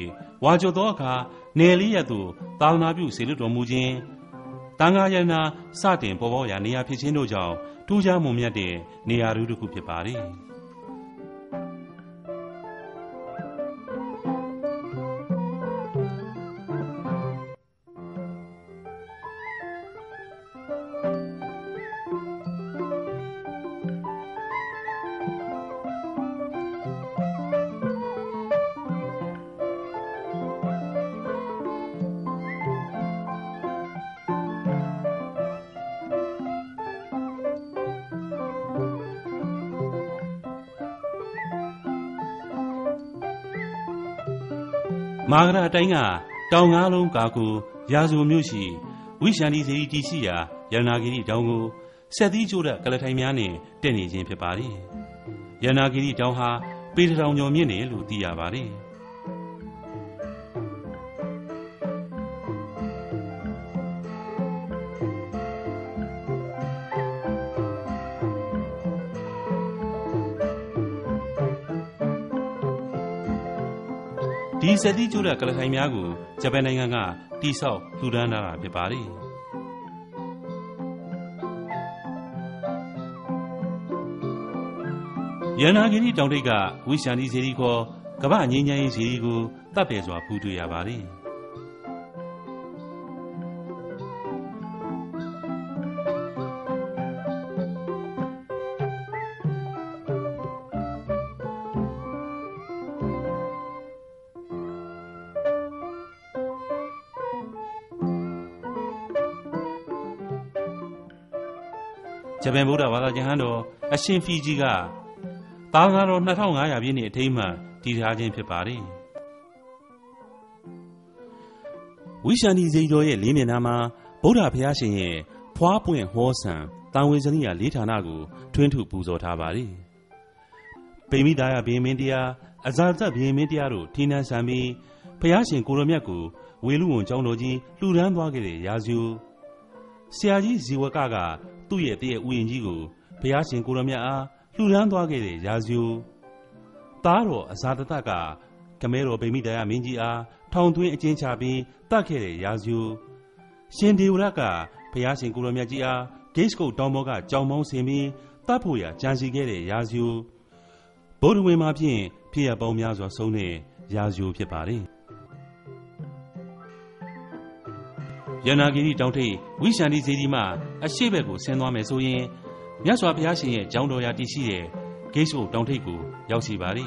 ဝါကျော်သောအခါနယ်လေးရသို့သာသနာပြုစေလွတ်တော်မူခြင်းတန်ခါယန္နာစတင်ပေါ်ပေါက်ရာနေရာဖြစ်ခြင်းတို့ကြောင့်ထူးခြားမွန်မြတ်တဲ့နေရာတစ်ခုဖြစ်ပါသည် မာဂရအတိုင်းကတောင်ငါးလုံးကာကူရာဇုံမြို့ရှိဝိရှန္ဒီစေတီတည်ရှိရာရဏဂိရိတောင်ကိုဆက်သီးကျိုးတဲ့ကလထိုင်များနဲ့တက်နေခြင်းဖြစ်ပါသည်ရဏဂိရိတောင်ဟာပေတထောင်ကျော်မြင့်တယ်လို့သိရပါတယ် ဒီစက်တိကျိုးတဲ့ကလထိုင်များကိုဂျပန်နိုင်ငံကတိဆောက်လှူဒန်းထားတာဖြစ်ပါတယ်။ရဏဂိရိတောင်ထိပ်ကဝိရှန္ဒီဇေဒီခေါ်ကမ္ဘာငြိမ်းချမ်းရေးဇေဒီကိုတပ်ပယ်စွာဖူးတွေ့ရပါတယ်။ ပန်ဗုဒ္ဓဘာသာကျမ်းဟန်တော်အရှင်ဖီကြီးကတာဃာတော်2500ပြည့်နှစ်အထိမ်းအမှန်တည်ထားခြင်းဖြစ်ပါတယ်ဝိရှန္ဒီဇေတော်ရဲ့လေးမျက်နှာမှာဗုဒ္ဓဘုရားရှင်ရဲ့ဖွားပွင့်ဟောဆံတန်ဝေဇနိယလေးဌာနကိုထွင်းထုပူဇော်ထားပါတယ်ပိမိသားယဘိမင်းတရားအဇာဇတ်ဘိမင်းတရားတို့ထိနှန်းဆံပြီးဘုရားရှင်ကိုရမြတ်ကိုဝေလူဝန်ကျောင်းတော်ကြီးလှူဒန်းသွားခဲ့တဲ့ရာဇူဆရာကြီးဇီဝကက သူ့ရဲ့တည့်ရဲ့ဥယျာဉ်ကြီးကိုဘုရားရှင်ကိုရမြတ်အားလှူဒန်းသွားခဲ့တဲ့ရာဇူသားတော်အဇာတတကကမဲတော်ဗိမိတရားမင်းကြီးအားထောင်သွင်းအကျဉ်းချပြီးတတ်ခဲ့တဲ့ရာဇူရှင်ဒေဝရကဘုရားရှင်ကိုရမြတ်ကြီးအားဂိတ်စကုတ်တောင်ပေါ်ကကြောင်မောင်းဆင်ပြီးတတ်ဖို့ရာကြံစီခဲ့တဲ့ရာဇူဗုဒ္ဓဝင်မှာဖြင့်ဖြစ်ရပေါင်းများစွာဆုံးတဲ့ရာဇူဖြစ်ပါတ ရဏဂိရိတောင်ထိပ်ဝိရှန္ဒီဇေဒီမှအရှိဘက်ကိုဆင်းသွားမယ်ဆိုရင်မြတ်စွာဘုရားရှင်ရဲ့ကျောင်းတော်ရာတည်ရှိတဲ့ဂိတ်ဆုပ်တောင်ထိပ်ကိုရောက်စီပါလေ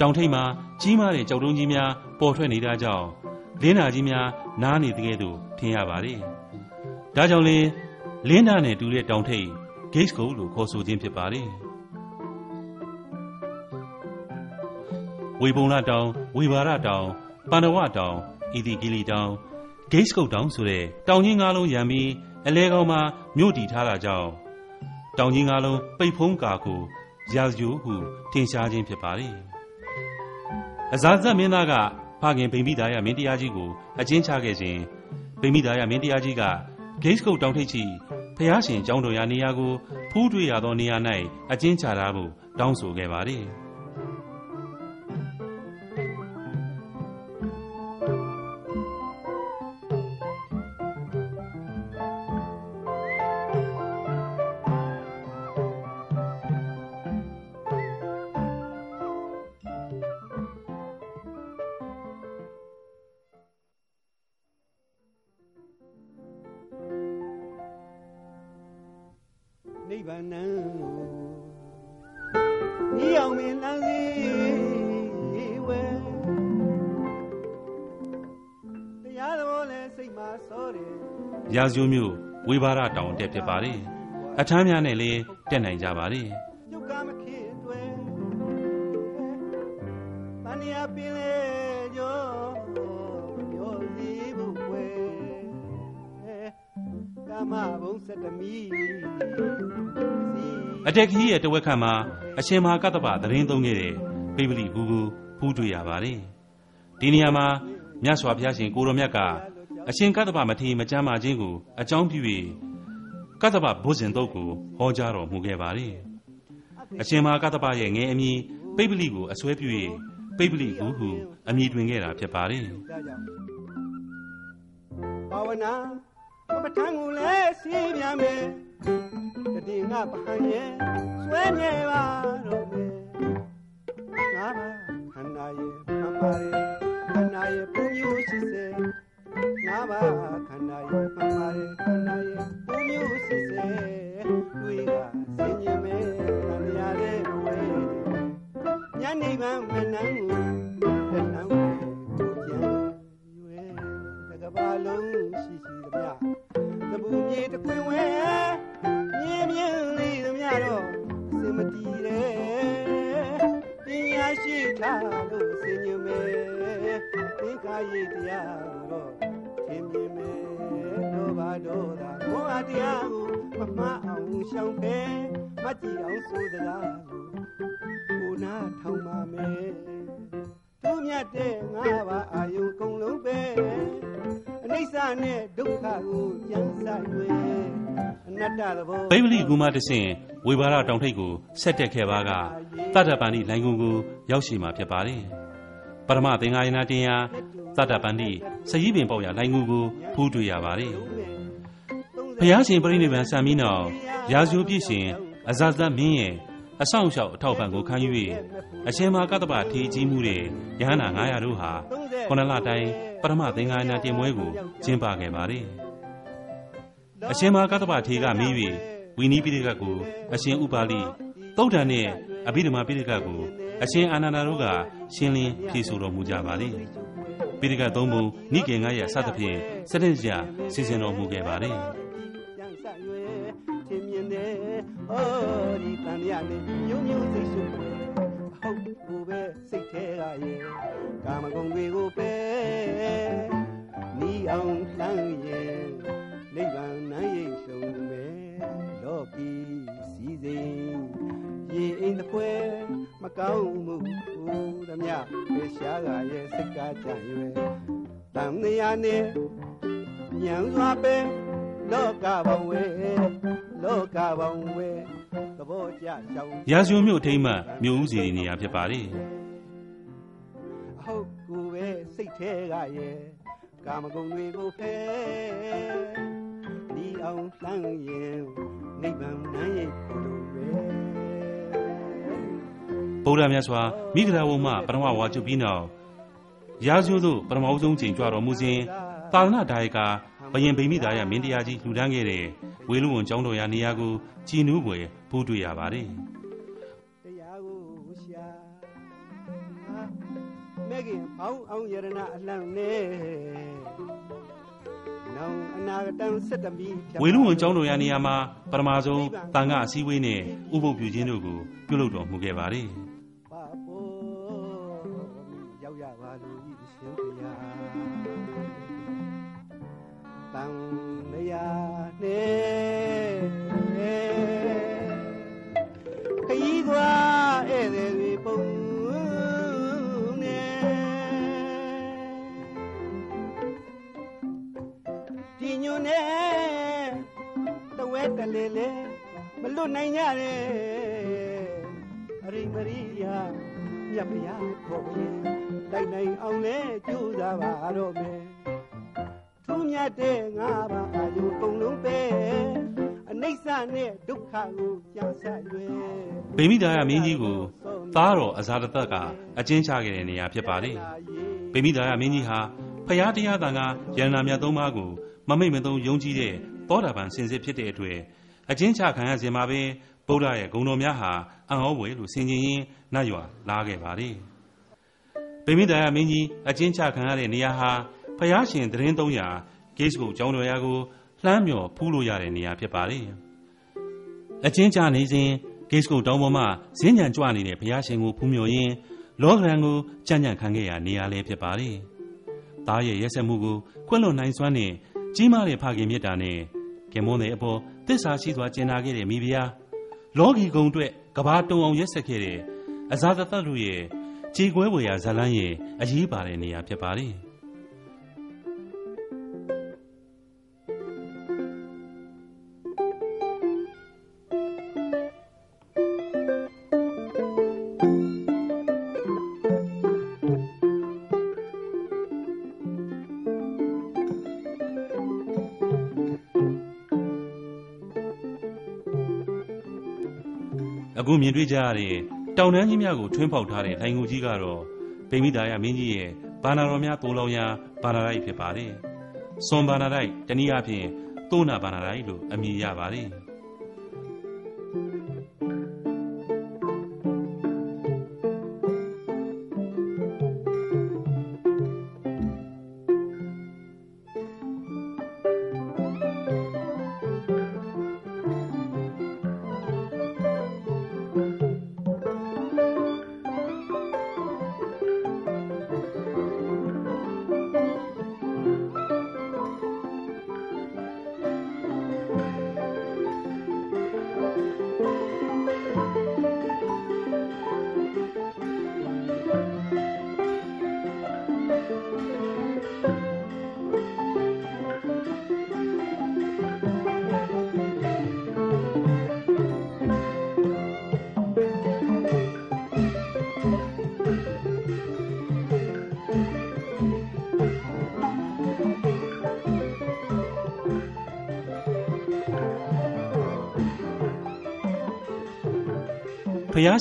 တောင်ထိပ်မှာကြီးမားတဲ့ကြောက်တုံးကြီးများပေါ်ထွက်နေတာကြောင့် လင်းနာကြီးများနားနေတဲ့ကဲ့သို့ထင်ရပါတယ်။ဒါကြောင့်လေလင်းနာနဲ့တူတဲ့တောင်ထိပ် Gates ကိုလို့ခေါ်ဆိုခြင်းဖြစ်ပါတယ်။ဝေပုံလာတောင်ဝေဘာရတောင်ပန္နဝတောင်ဣတိကိလီတောင် Gates ကုတ်တောင်ဆိုတဲ့တောင်ကြီးငါးလုံးရံပြီးအလဲကောင်မှာမြို့တည်ထားတာကြောင့်တောင်ကြီးငါးလုံးပိတ်ဖုံးကာကိုရာဇယိုဟုထင်ရှားခြင်းဖြစ်ပါတယ်။အဇာဇတ်မင်းသားက ဖခင်ဗိမိသားရမင်းတရားကြီးကိုအကျဉ်းချခဲ့ခြင်းဗိမိသားရမင်းတရားကြီးကဂိတ်ကုတ်တောင်ထိပ်ချီဖျားရှင်ကျောင်းတော်ရာနေရာကိုဖူးတွေ့ရသောနေရာ၌အကျဉ်းချထားဖို့တောင်းဆိုခဲ့ပါတယ်။ ဗ္ဗာန်နံဤအောင်မင်းလန်းစီဝဲတရားတော်လဲစိတ်မှာစောတယ်ရာဇိုမျိုးဝေဘာရတောင်တက်ဖြစ်ပါတယ်အထမ်းများနဲ့လည်းတက်နိုင်ကြပါတ အတက်ခီးရဲ့တဝက်ခန့်မှာအရှင်မဟာကတ္တပသတင်းသုံးခဲ့တဲ့ပိပလိဘူးကိုဖူးတွေ့ရပါတယ်ဒီနေရာမှာမြတ်စွာဘုရားရှင်ကိုရောမြတ်ကအရှင်ကတ္တပမထေရမကြမ်းမာခြင်းကိုအကြောင်းပြု၍ကတ္တပဘုဇင်တုတ်ကိုဟောကြားတော်မူခဲ့ပါတယ်အရှင်မဟာကတ္တပရဲ့ငယ်အမည်ပိပလိကိုအစွဲပြု၍ပိပလိဘူးဟုအမည်တွင်ခဲ့တာဖြစ်ပါတယ်ဒါကြောင့်ဘာဝနာ ကမ္မထံကိုလည်းစီးပြန်မယ်တတိငါပဟန်ရဲ့ဆွဲမြဲပါတော့မယ်ငါပါခန္ဓာရဲ့မှန်ပါတယ်ခန္ဓာရဲ့ပုံမျိုးရှိစေငါပါခန္ဓာရဲ့မှန်ပါတယ်ခန္ဓာရဲ့ပုံမျိုးရှိစေတွေ့ကဆင်ញင်မယ်ခန္ဓာရဲ့ဝဲညနေပန်းမနှ တကဘာလုံးရှိရှိသမျှသပူမြေတခွင်ဝဲမြင်းမြင်းလေးသမျှတော့အစင်မတီးတဲ့ပညာရှိထားလို့ဆင်ញင်မယ်သင်္ခါရည်တရားကိုတော့သင်မြင်မယ်တော့ဘာတော့သာဘောအတရားကိုမမှားအောင်ရှောင်ဖဲမကြည့်အောင်ဆိုသလားလို့ကိုနာထောင်ပါမယ်သူမြတ်တဲ့ငါးပါးအာယုကုန်လုံးပဲအ နိစ္စနဲ့ဒုက္ခကိုကြံဆိုင်ွယ်အနတ္တသဘောပိပလိကူမတဆင့်ဝေဘာရတောင်ထိပ်ကိုဆက်တက်ခဲ့ပါကတတ္တပန္တိလိုင်ကုန်ကိုရောက်ရှိမှာဖြစ်ပါတယ်ပရမသင်္ဃာယနာတင်ယာတတ္တပန္တိစရီးပင်ပေါက်ရလိုင်ကုန်ကိုဖူးတွေ့ရပါတယ်ဘုရားရှင်ပြိဋိနိဗ္ဗာန်စံပြီးနောက်ရာဇိုပြည့်ရှင်အဇာဇတ်မင်းရဲ့ အဆောင်အရှောက်အထောက်ပံ့ကိုခံယူ၍အရှင်မဟာကတ္တပထေကြီးမှုတဲ့ယဟန္တာ900တို့ဟာခုနလတိုင်းပရမသင်္ဃာယနာတင်ပွဲကိုကျင်းပခဲ့ပါတယ်အရှင်မဟာကတ္တပထေကမေး၍ဝီနီးပိဋကတ်ကိုအရှင်ဥပါလိသုတ်တန်နဲ့အဘိဓမ္မာပိဋကတ်ကိုအရှင်အာနန္ဒာတို့ကရှင်းလင်းဖြေဆိုတော်မူကြပါလေပိဋကတ်သုံးပုံနိကေငါရစသဖြင့်စတဲ့ကြစီစဉ်တော်မူခဲ့ပါလေကြံဆိုင်ရွ ဟုတ်ကိုပဲစိတ်ထဲကရဲ့ကာမဂုဏ်တွေကိုပဲနီးအောင်လှမ်းရဲ့နိဗ္ဗာန်နိုင်ရိပ်ရှုံမယ်လောကီစီစဉ်ရေအိမ်တစ်ဖွဲမကောင်းမှုဘူးသမျှပေရှားကရဲ့စိတ်ကကြံရွယ်တန်ရနဲ့ညံစွာပဲလောကဘဝေလောကဘဝေ သဘောကျကြောင်းရာဇုံမြို့အထိမ့်မှမြို့ဦးစီနေရာဖြစ်ပါလေအဟုတ်ကိုပဲစိတ်ထဲကရဲ့ကာမဂုဏ်တွေကိုဖဲဒီအောင်လှမ်းရင်နိဗ္ဗာန်နိုင်ရိပ်ဖို့လိုပဲဗုဒ္ဓမြတ်စွာမိဂရာဝုံမှပရမဝါကျုပ်ပြီးနောက်ရာဇုတို့ပရမအုပ်ဆုံးချိန်ကြွတော်မူစဉ်သာသနာဒါယကဘယင်ဗိမိသားရမင်းတရားကြီးလှူဒန်းခဲ့တဲ့ဝေလူဝန်ကျောင်းတော်ရာနေရာကိုကြည်နူးွယ် ဖူးတွေ့ရပါတယ်တရားကိုရှာမဲခင်ပေါင်းအောင်ယရဏအလံနဲ့နောင်အနာဂတံစက်တမီဖြတ်ဝေလူဝန်ကျောင်းတော်ရာနေရာမှာပရမဆုံးတန်ခါအစည်းအဝေးနဲ့ဥပုပ်ပြုခြင်းတို့ကိုပြုလုပ်တော်မူခဲ့ပါတယ် တဝဲတလေလေမလွတ်နိုင်ကြနဲ့အရိမရိယာမြတ်ဗျာခေါ်ရင်တိုက်နိုင်အောင်လဲကြိုးစားပါတော့မယ်ထူးမြတ်တဲ့ငါးပါးအာယုအကုန်လုံးပဲအနိစ္စနဲ့ဒုက္ခကိုကြံဆက်ရွယ်ဗိမိသားရမင်းကြီးကိုသားတော်အဇာတသက်ကအကျဉ်းချခဲ့တဲ့နေရာဖြစ်ပါတယ်ဗိမိသားရမင်းကြီးဟာဖျားတရားတန်ကယန္နာမြတ်သုံးပါးကိုမမိတ်မသုံးယုံကြည်တဲ့ သောတာပန်စင်စစ်ဖြစ်တဲ့အတွေ့အအချင်းချခံရစဉ်မှာပင်ဗုဒ္ဓရဲ့ဂုဏ်တော်များဟာအံ့ဩဖွယ်လို့ဆင်ခြင်ရင်းနတ်ရွာလာခဲ့ပါတယ်ဗိမိတာယမင်းကြီးအချင်းချခံရတဲ့နေရာဟာဖျားရှင်သတင်း300ဂိတ်စကိုကျောင်းတော်ရာကိုလှမ်းမြော်ဖူးလို့ရတဲ့နေရာဖြစ်ပါတယ်အချင်းချနေစဉ်ဂိတ်စကိုတောင်းပေါ်မှာဇင်းညံကြွနေတဲ့ဘုရားရှင်ကိုဖူးမြော်ရင်းလောကရန်ကိုကြံ့ကြံ့ခံခဲ့ရနေရာလေးဖြစ်ပါတယ်။သားရဲ့ရက်ဆက်မှုကိုခွင့်လွန်နိုင်စွမ်းနဲ့ကြီးမားတဲ့ဖခင်မြတ်တာနဲ့ ကင်မွန်းတဲ့အပေါ်တစ္ဆာရှိစွာကျင်နာခဲ့တဲ့မိဖုရားလောကီကုံအတွက်ကဘာတုံအောင်ရက်ဆက်ခဲ့တဲ့အဇာတသက်လူရဲ့ခြေကွဲဝေရာဇလန်းရဲ့အရေးပါတဲ့နေရာဖြစ်ပါတယ်။ င်တွေ့ကြရတဲ့တောင်တန်းကြီးများကိုထွင်းဖောက်ထားတဲ့ထိုင်ငူကြီးကတော့ဗိမိတာယမင်းကြီးရဲ့ဘာနာတော်များတိုးလောင်ရာဘာနာရိုက်ဖြစ်ပါတယ်။စွန်ဘာနာရိုက်တနည်းအားဖြင့်တိုးနာဘာနာရိုက်လို့အမည်ရပါတယ်။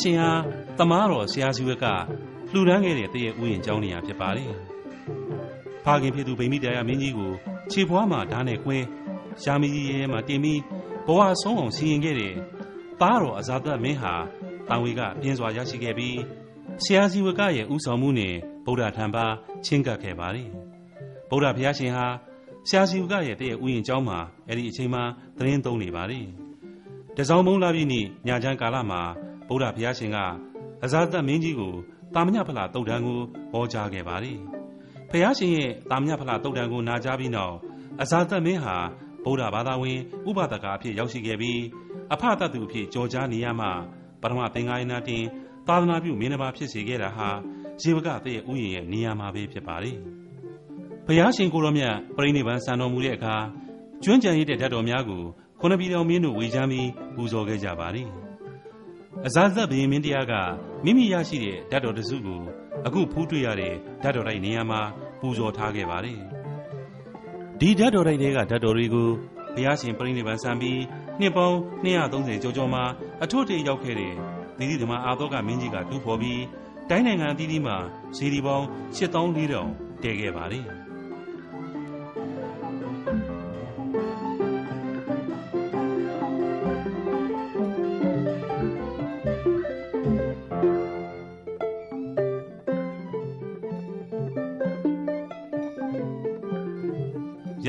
ရှင်ဟာတမားတော်ဆရာစုဝက်ကလှူဒန်းခဲ့တဲ့တည့်ရဲ့ဥယျာဉ်ကျောင်းနေရာဖြစ်ပါတယ်။ဖခင်ဖြစ်သူဗိမိတရားမင်းကြီးကိုခြေဖွားမှာဓာတ်နဲ့ကွင်းရှာမီကြီးရဲမှာတင်ပြီးဘဝဆုံးအောင်စီရင်ခဲ့တဲ့သားတော်အဇာသက်မင်းဟာတန်ဝေကပြင်းစွာရရှိခဲ့ပြီးဆရာစီဝကရဲ့ဥဆောင်မှုနဲ့ဗုဒ္ဓထံပါချင်းကပ်ခဲ့ပါတယ်။ဗုဒ္ဓဘုရားရှင်ဟာဆရာစီဝကရဲ့တည့်ရဲ့ဥယျာဉ်ကျောင်းမှာအဲ့ဒီအချိန်မှာသတင်းသုံးနေပါတယ်။တစောင်းမုံလာပြီနေ့ညချမ်းကာလမှာ ဗုဒ္ဓဘုရားရှင်ကအဇာသက်မင်းကြီးကိုတာမညဖလာတုတ်တန်ကိုဟောကြားခဲ့ပါတယ်။ဘုရားရှင်ရဲ့တာမညဖလာတုတ်တန်ကိုနာကြားပြီးနောက်အဇာသက်မင်းဟာဗုဒ္ဓဘာသာဝင်ဥပဒကအဖြစ်ရောက်ရှိခဲ့ပြီးအဖတတုအဖြစ်ကြော်ကြားနေရမှပထမသင်္ကာယနာတင်သာသနာပြုမင်းတစ်ပါးဖြစ်စေခဲ့တာဟာဇေဝကတရဲ့ဥယျာဉ်ရဲ့နေရာမှာပဲဖြစ်ပါတယ်။ဘုရားရှင်ကိုရောမြတ်ပြိဋိဘံစံတော်မူတဲ့အခါကျွမ်းကြံရတဲ့ဓာတ်တော်များကိုခုနှစ်ပြည်တော်မင်းတို့ဝေချမ်းပြီးပူဇော်ခဲ့ကြပါတယ်။ အဇာဇတ်ဘရင်မင်းတရားကမိမိရရှိတဲ့ဓာတ်တော်တစုကိုအခုဖူးတွေ့ရတဲ့ဓာတ်တော်တိုက်နေရာမှာပူဇော်ထားခဲ့ပါတယ်။ဒီဓာတ်တော်တိုက်တွေကဓာတ်တော်တွေကိုဘုရားရှင်ပြိဋိဘံစံပြီးနှစ်ပေါင်း230ကျော်ကျော်မှာအထွတ်တရရောက်ခဲ့တဲ့သီတိဓမ္မအာသောကမင်းကြီးကတူဖော်ပြီးတိုင်းနိုင်ငံအသီးသီးမှာဇီဒီပေါင်း8400တည်ခဲ့ပါတယ်။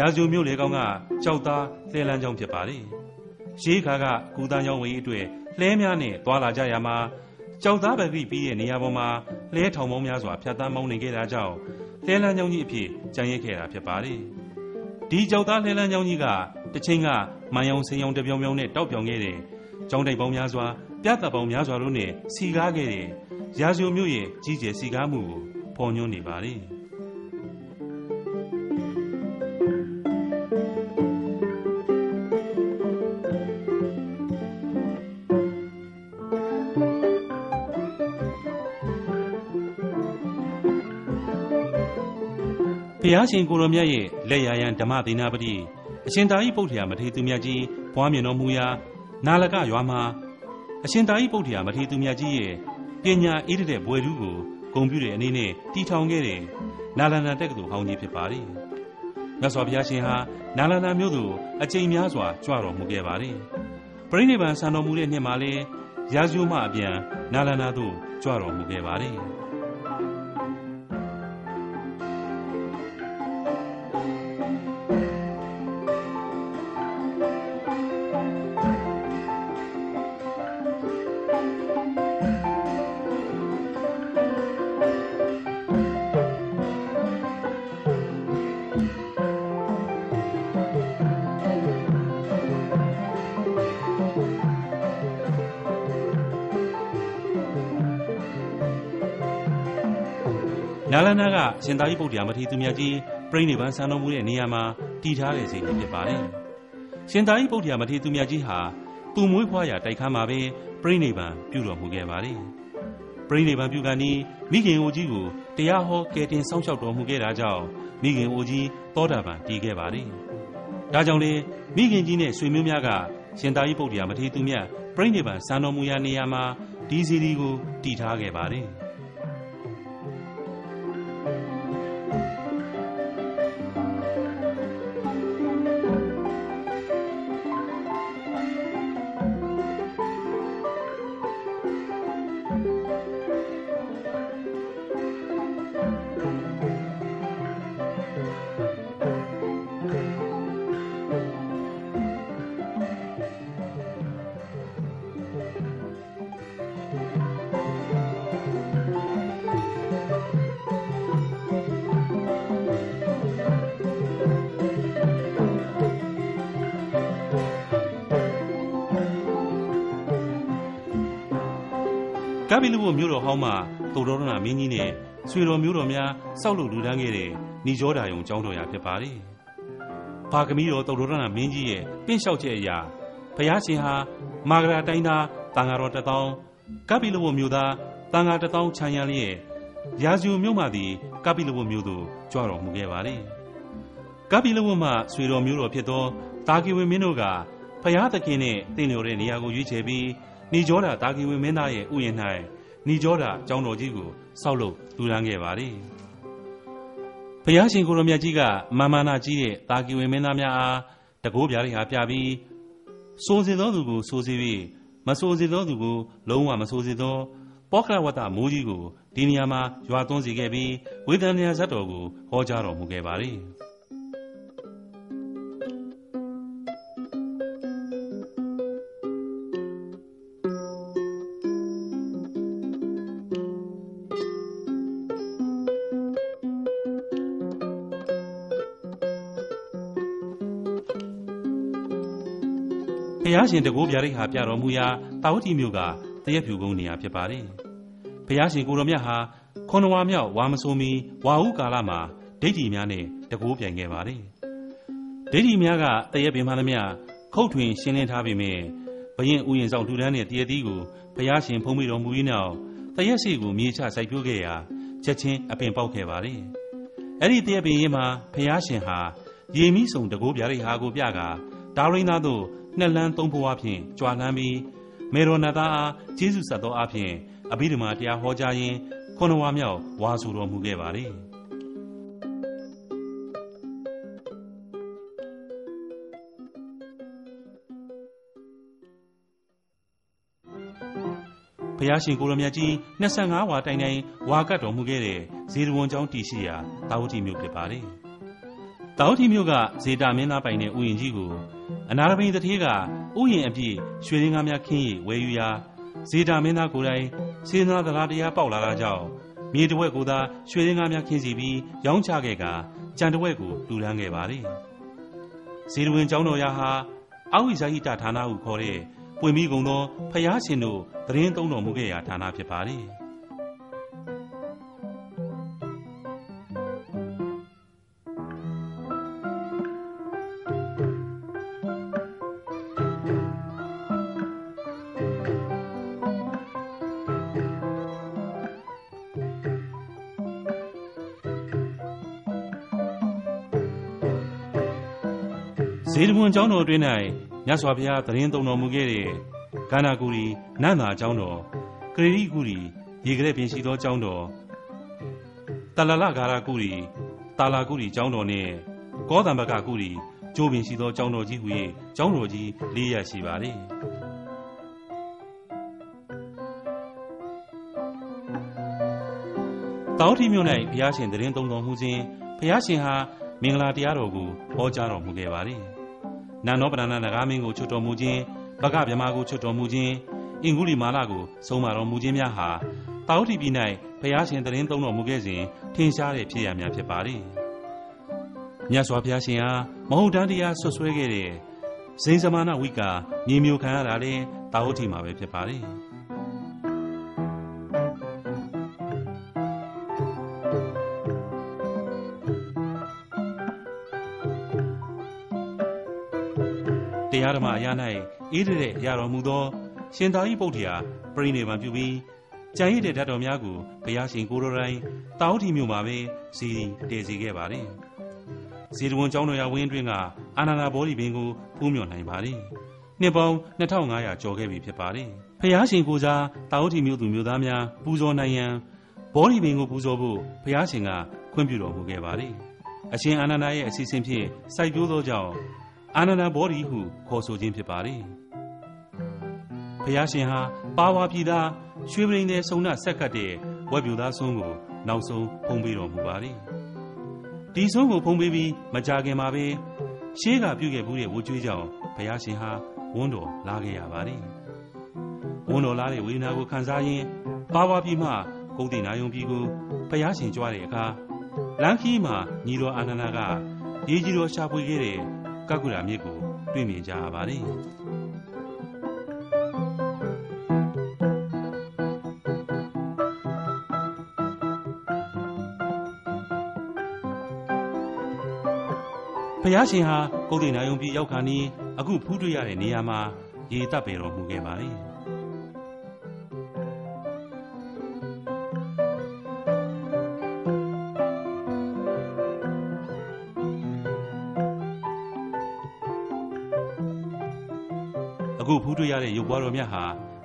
ရာဇိုမြို့လေကောင်းကကြောက်သားလှဲလန်းကြောင်းဖြစ်ပါလေ။ရေးခါကကူတန်းကြောင်းဝေးအတွက်လှဲများနဲ့သွာလာကြရမှာကြောက်သားပပိပြီးတဲ့နေရာပေါ်မှာလှဲထောင်ပေါင်းများစွာဖြတ်တန်းမောင်းနေခဲ့တာကြောင့်လှဲလန်းကြောင်းကြီးအဖြစ်ကြံ့ရက်ခဲ့တာဖြစ်ပါလေ။ဒီကြောက်သားလှဲလန်းကြောင်းကြီးကတစ်ချိန်ကမန်ယုံစိန်ယုံတပြောင်ပြောင်နဲ့တောက်ပြောင်ခဲ့တဲ့ကျောင်းတိုက်ပေါင်းများစွာပြတ်သက်ပေါင်းများစွာတို့နဲ့စီကားခဲ့တဲ့ရာဇိုမြို့ရဲ့ကြီးကျယ်စီကားမှုကိုဖော်ညွှန်းနေပါလေ။ ဖျားရှင်ကိုရောမြတ်ရဲ့လက်ရယံဓမ္မသေနာပတိအရှင်သာရိပုတ္တရာမထေရသူမြတ်ကြီးဘွားမြင်တော်မူရာနာလကရွာမှာအရှင်သာရိပုတ္တရာမထေရသူမြတ်ကြီးရဲ့ပညာအေးတဲ့ဘွယ်လူကိုဂုံပြုတဲ့အနေနဲ့တည်ထောင်ခဲ့တဲ့နာလန္ဒတက္ကသိုလ်ဟောင်းကြီးဖြစ်ပါတယ်။မြတ်စွာဘုရားရှင်ဟာနာလန္ဒမြို့သူအကျိန်များစွာကြွတော်မူခဲ့ပါတယ်။ပြိဋိဘံဆံတော်မူတဲ့နှစ်မှာလဲရာဇဝမအပြန်နာလန္ဒာသို့ကြွတော်မူခဲ့ပါတယ်။ ရှင်သာရိပုတ္တရာမထေရသူမြတ်ကြီးပြိဋိဘံဆံတော်မူတဲ့နေရာမှာတည်ထားတဲ့စိတ်ကြီးဖြစ်ပါတယ်။ရှင်သာရိပုတ္တရာမထေရသူမြတ်ကြီးဟာသူမွေးဖွားရာတိုက်ခန်းမှာပဲပြိဋိဘံပြုတော်မူခဲ့ပါတယ်။ပြိဋိဘံပြုကနီးမိခင်အိုကြီးကိုတရားဟောကယ်တင်စောင့်ရှောက်တော်မူခဲ့တာကြောင့်မိခင်အိုကြီးသောတာပန်တည်ခဲ့ပါတယ်။ဒါကြောင့်လေမိခင်ကြီးနဲ့ဆွေမျိုးများကရှင်သာရိပုတ္တရာမထေရသူမြတ်ပြိဋိဘံဆံတော်မူရာနေရာမှာဒီစီဒီကိုတည်ထားခဲ့ပါတယ်။ ကပိလဝမြို့တော်ဟောင်းမှာတုတော်ရဏမင်းကြီးနဲ့ဆွေတော်မျိုးတော်များစောက်လုပ်လူတန်းခဲ့တဲ့ဏိကြောတာယုံကျောင်းတော်ရာဖြစ်ပါတယ်။ဘာကမီတော်တုတော်ရဏမင်းကြီးရဲ့ပြင့်လျှောက်ချက်အရာဘုရားရှင်ဟာမာဂရာတိုင်းသားတန်ဃာတော်တထောင်ကပိလဝမြို့သားတန်ဃာတထောင်ခြံရန်လျက်ရာဇူမြို့မှသည်ကပိလဝမြို့သို့ကြွတော်မူခဲ့ပါတယ်။ကပိလဝမှဆွေတော်မျိုးတော်ဖြစ်သောတာဂီဝေမင်းတို့ကဖျားသခင်နဲ့တင့်လျော်တဲ့နေရာကိုရွေးချယ်ပြီး နီဂျောတာတာဂီဝေမင်းသားရဲ့ဥယျာဉ်၌နီဂျောတာကျောင်းတော်ကြီးကိုဆောက်လုပ်လူရန်ခဲ့ပါတယ်။ဘုရားရှင်ကိုရမြတ်ကြီးကမာမာနာကြီးတဲ့တာဂီဝေမင်းသားများအားတကိုးပြားတွေဟာပြပြီးစိုးစေသောသူကိုစိုးစေပြီးမစိုးစေသောသူကိုလုံးဝမစိုးစေသောပောခရဝတ္တမိုးကြီးကိုဒီနေရာမှာရွာသွန်းစေခဲ့ပြီးဝေဒနာဇတ်တော်ကိုဟောကြားတော်မူခဲ့ပါတ ယ်။ဖျားရှင်တကိုးပြရိတ်ဟာပြတော်မူရာတာဝတိမြို့ကတရက်ဖြူကုန်းနေရာဖြစ်ပါတယ်။ဖျားရှင်ကိုတော်မြတ်ဟာခွန်ဝါမြောက်ဝါမဆိုမီဝါဟုကာလမှာဒိဋ္ဌိများနဲ့တကိုးပြိုင်ခဲ့ပါတယ်။ဒိဋ္ဌိများကတရက်ပင်မှသမျှခုတ်ထွင်ရှင်းလင်းထားပေမဲ့ဘရင်ဥယျာဉ်ဆောင်ထူထမ်းတဲ့တရက်သီးကိုဖျားရှင်ဖုံးမိတော်မူပြီးနောက်တရက်စီကိုမြေချစိုက်ပျိုးခဲ့ရာချက်ချင်းအပင်ပေါက်ခဲ့ပါတယ်။အဲ့ဒီတရက်ပင်ရင်မှာဖျားရှင်ဟာရေမိဆုံတကိုးပြရိတ်ဟာကိုပြကဒါရင်းသားတို့ နှစ်လန်းသုံးဘဝဖြင့်ကြွာလန်းပြီးမေရောနသားအားကျေးဇူးဆက်သောအဖြစ်အဘိဓမ္မာတရားဟောကြားရင်းခုနဝါမြောက်ဝါဆိုတော်မူခဲ့ပါလေဘုရားရှင်ကိုရမြတ်ကြီး25ဝါတိုင်တိုင်ဝါကတ်တော်မူခဲ့တဲ့ဇေဒဝန်ကျောင်းတည်ရှိရာတာဝတိမြို့ဖြစ်ပါတယ်။တာဝတိမြို့ကဇေတာမင်းသားပိုင်တဲ့ဥယျာဉ်ကြီးကို အနာရဘိန်တထေးကဥယျာဉ်အပြည့်ရွှေရင်းကားများခင်းရဝယ်ယူရာဇေတာမင်းသားကိုယ်တိုင်စေနာသလားတရားပေါက်လာတာကြောင့်မြေတဝက်ကိုသာရွှေရင်းကားများခင်းစီပြီးရောင်းချခဲ့ကကြံတဝက်ကိုလူလန်းခဲ့ပါလေဇေဒဝင်ကျောင်းတော်ရာဟာအဝိဇာဟိတဌာနဟုခေါ်တဲ့ပွင့်ပြီးကုန်သောဖျားရှင်တို့သတင်းသုံးတော်မူခဲ့ရာဌာနဖြစ်ပါလေဇေ န်ကျောင်းတော်တွင်၌မြတ်စွာဘုရားသတင်းသုံးတော်မူခဲ့တဲ့ကာနာကူရီနန္ဒာကျောင်းတော်ကရီရီကူရီရေကလေးပြင်ရှိသောကျောင်းတော်တလလကာရာကူရီတာလာကူရီကျောင်းတော်နှင့်ကောသံဘကကူရီကျိုးပင်ရှိသောကျောင်းတော်ကြီးဟူ၍ကျောင်းတော်ကြီး၄ရပ်ရှိပါသည်တောင်းထီမြို့၌ဘုရားရှင်တရင်သုံးတော်မူစဉ်ဘုရားရှင်ဟာမင်္ဂလာတရားတော်ကိုဟောကြားတော်မူခဲ့ပါသည် နန္ဒောပဒနာနဂါမင်းကိုချွတ်တော်မူခြင်းဗကဗြဟ္မာကိုချွတ်တော်မူခြင်းအင်္ဂုလိမာလကိုဆုံးမတော်မူခြင်းများဟာတောင်ထီပြည်၌ဘုရားရှင်တရင်သုံးတော်မူခဲ့စဉ်ထင်ရှားတဲ့ဖြစ်ရများဖြစ်ပါတယ်။မြတ်စွာဘုရားရှင်ဟာမဟုတ်တမ်းတရားဆွဆွဲခဲ့တဲ့ဇိန်ဇမာနဝိကာမြေမျိုးခံရတာလည်းတာဝတိမှာပဲဖြစ်ပါတ မ္မအရာ၌အေးတဲ့ရတော်မူသော ရှင်သာရိပုတ္တရာပြိနေဗံပြုပြီးကြံရည်တဲ့ဓာတ်တော်များကိုဘုရားရှင်ကိုရိုတိုင်းတာဝတိမြို့မှာပဲစီတည်စီခဲ့ပါတယ်။ဇေဒဝန်ကျောင်းတော်ရဝင်းအတွင်းကအာနန္ဒဘောဓိပင်ကိုဖူးမြော်နိုင်ပါတယ်။နှစ်ပေါင်း2500ကျော်ခဲ့ပြီဖြစ်ပါတယ်။ဘုရားရှင်ကိုစားတာဝတိမြို့သူမြို့သားများပူဇော်နိုင်ရန်ဘောဓိပင်ကိုပူဇော်ဖို့ဘုရားရှင်ကခွင့်ပြုတော်မူခဲ့ပါတယ်။အရှင်အာနန္ဒရဲ့အစီအစဉ်ဖြင့်စိုက်ပျိုးသောကြောင့် အာနန္ဒဘောဓိဟုခေါ်ဆိုခြင်းဖြစ်ပါတယ်။ဘုရားရှင်ဟာပါဝါပြည်သားရွှေပရင်နဲ့ဆုံနှဆက်ကပ်တဲ့ဝက်ပြူသားဆုံးကိုနောက်ဆုံးဖုံးပေးတော်မူပါတယ်။ဒီဆုံးကိုဖုံးပေးပြီးမကြခင်မှာပဲရှေးကပြုခဲ့မှုတဲ့ဝှကျွေးကြောင့်ဘုရားရှင်ဟာဝန်းတော်လာခဲ့ရပါတယ်။ဝန်းတော်လာတဲ့ဝေဒနာကိုခံစားရင်းပါဝါပြည်မှဂုတ်တိနာယုံပြည်ကိုဘုရားရှင်ကြွားတဲ့အခါလမ်းခီးမှာညီတော်အာနန္ဒာကရေကြီးတော်ရှာဖွေခဲ့တဲ့ ကကုရာမြစ်ကိုတွေ့မြင်ကြရပါတယ်။ဖယားရှင်ဟာကုတ်တိနာယုံပြည်ရောက်ခါနီးအခုဖူးတွေ့ရတဲ့နေရာမှာရေတပ်ပေတော်မူခဲ့ပါတယ်။ တွေ့ရတဲ့ရုပ်ပွားတော်မြတ်ဟာ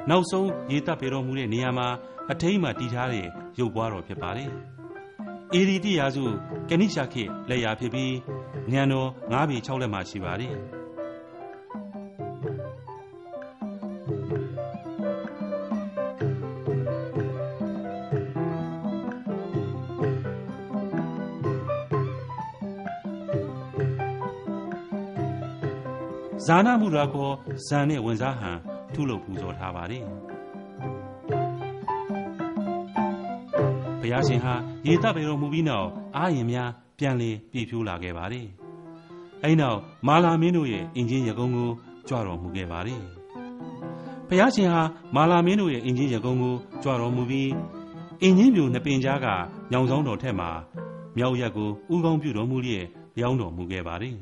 နောက်ဆုံးရေတပ်ပေတော်မူတဲ့နေရာမှာအထိမ့်မှတည်ထားတဲ့ရုပ်ပွားတော်ဖြစ်ပါတယ်။အေဒီတိယာစုကနိရှာခေလက်ရာဖြစ်ပြီးညံတော်9ပေ6လက်မှရှိပါတယ်။ဇာနာမှုရာကိုဇန်နဲ့ဝင်စားဟံ ထုလုပ်ပူဇော်ထားပါတယ်။ဘုရားရှင်ဟာရေတပ်ပေတော်မူပြီးနောက်အာရင်များပြန်လေပြည့်ဖြိုးလာခဲ့ပါတယ်။အဲဒီနောက်မာလာမင်းတို့ရဲ့အင်ဂျင်ရကုန်းကိုကြွတော်မူခဲ့ပါတယ်။ဘုရားရှင်ဟာမာလာမင်းတို့ရဲ့အင်ဂျင်ရကုန်းကိုကြွတော်မူပြီးအင်ဂျင်ပြူနှစ်ပင်ကြားကညောင်ဆောင်တော်ထက်မှာမြောက်ရက်ကိုဥကောင်းပြုတော်မူလျက်ရောင်းတော်မူခဲ့ပါတယ်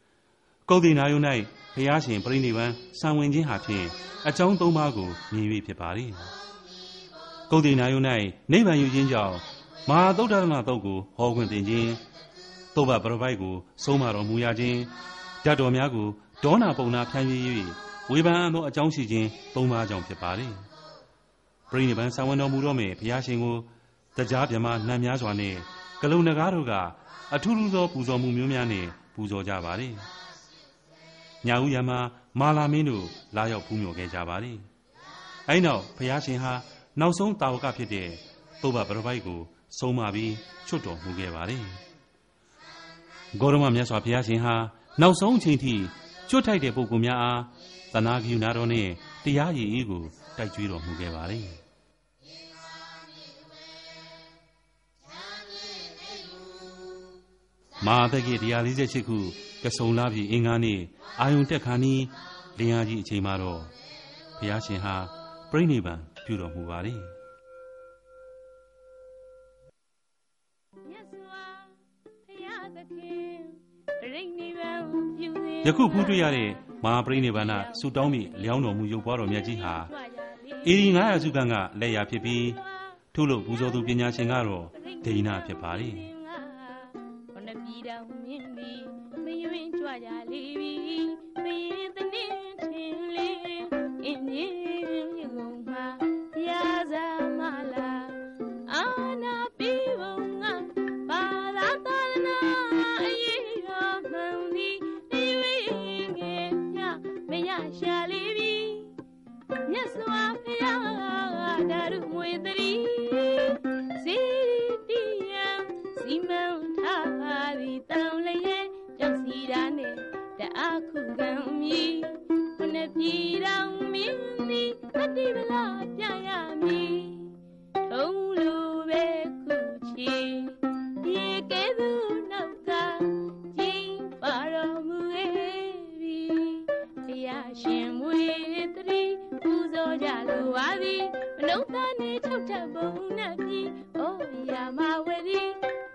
။ကုတ်တိနာယု၌ ဘုရားရှင်ပြိဋိဘံဆံဝင်ခြင်းဟာဖြင့်အကြောင်းသုံးပါးကိုမြင်၍ဖြစ်ပါသည်ကုတ်တိနာယု၌နိဗ္ဗာန်ယူခြင်းကြောင့်မဟာသုဒ္ဓရဏတုတ်ကိုဟောခွင့်တင်ခြင်းသုဘပရပိုက်ကိုဆုံးမတော်မူရခြင်းဓာတ်တော်များကိုဒေါနာပုံနာဖြန်း၍၍ဝေဖန်အပ်သောအကြောင်းရှိခြင်းသုံးပါးကြောင့်ဖြစ်ပါသည်ပြိဋိဘံဆံဝင်တော်မူတော့မယ်ဘုရားရှင်ကိုတရားမြမနှံများစွာနှင့်ကလုံနဂါးတို့ကအထူးထူးသောပူဇော်မှုမျိုးများနှင့်ပူဇော်ကြပါသည် ညာဦးရမှာမာလာမင်းတို့လာရောက်ဖူးမြော်ခဲ့ကြပါသည်အဲနောက်ဘုရားရှင်ဟာနောက်ဆုံးတာဝကဖြစ်တဲ့သုဘပရပိုက်ကိုဆုံးမပြီးချွတ်တော်မူခဲ့ပါတယ်ဂေါရမမြတ်စွာဘုရားရှင်ဟာနောက်ဆုံးအချိန်ထိချွတ်ထိုက်တဲ့ပုဂ္ဂိုလ်များအားသနာဂိယူနာတော်နဲ့တရားရည်အေးကိုတိုက်ကြွေးတော်မူခဲ့ပါတယ် မာသက္ကိ148ခုကဆုံလာပြီအင်္ဂါနေ့အာယုန်တက်ခါနီးလင်းအားကြီးအချိန်မှာတော့ဘုရားရှင်ဟာပြိဋိဘံပြုတော်မူပါလေယခုဖူးတွေ့ရတဲ့မဟာပြိဋိဘံနာဆူတောင်းမိလျောင်းတော်မူရုပ်ပွားတော်မြတ်ကြီးဟာအေဒီ900စုကံကလက်ရဖြစ်ပြီးထုလို့ပူဇော်သူပညာရှင်ကတော့ဒိဏဖြစ်ပါလေ ကြလေပြီပင်သနင်းထင်လေအင်းမြင်းရုံမှာရာဇာမလာအာနာပိဘုံငါဘာသာသာနာအရေးရောမှန်သည်နေဝေးငယ်မြမရရှာလေပြီမြတ်စွာဘုရားဓာရုမွေတရီ ခုခံမည်ခုနှစ်ပြည်တော်မင်းသည်တတိပလာပြရမည်ထုံးလိုပဲခုချီဒီကဲသူနောက်ကကျင်းပါတော်မူရဲ့ပြီဘုရားရှင်မွေတရီ ပူဇော်ကြလိုပါသည်မနုဿနဲ့ချုပ်ထပ်ပုံနဲ့ပြီအိုရာမဝရီ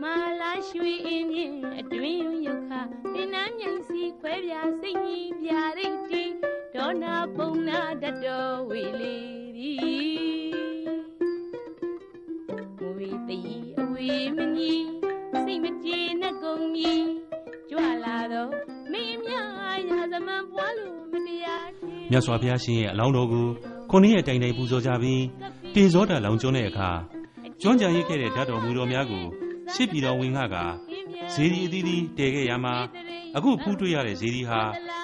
မာလာရွှေအင်းမြင့်အတွင်ယုခပင်နှမ်းမြိန်စီခွဲပြစိတ်ကြီးပြရိတ်တီဒေါနာပုံနာတတော်ဝေလေသည်မွေတည်အဝေမညီစိတ်မကြေနဲ့ကုန်မီကြွလာတော့မင်းများ ရာဇမန်ပွားလို့မတရားချေမြတ်စွာဘုရားရှင်ရဲ့အလောင်းတော်ကိုခုနှစ်ရက်တိုင်တိုင်ပူဇော်ကြပြီးတေဇောတာလောင်ကျွန်းတဲ့အခါကျွမ်းကြံရစ်ခဲ့တဲ့ဓာတ်တော်မူတော်များကိုရှစ်ပြည်တော်ဝင်ငှကဇေဒီအသီးသီးတည်ခဲ့ရမှာအခုဖူးတွေ့ရတဲ့ဇေဒီဟာ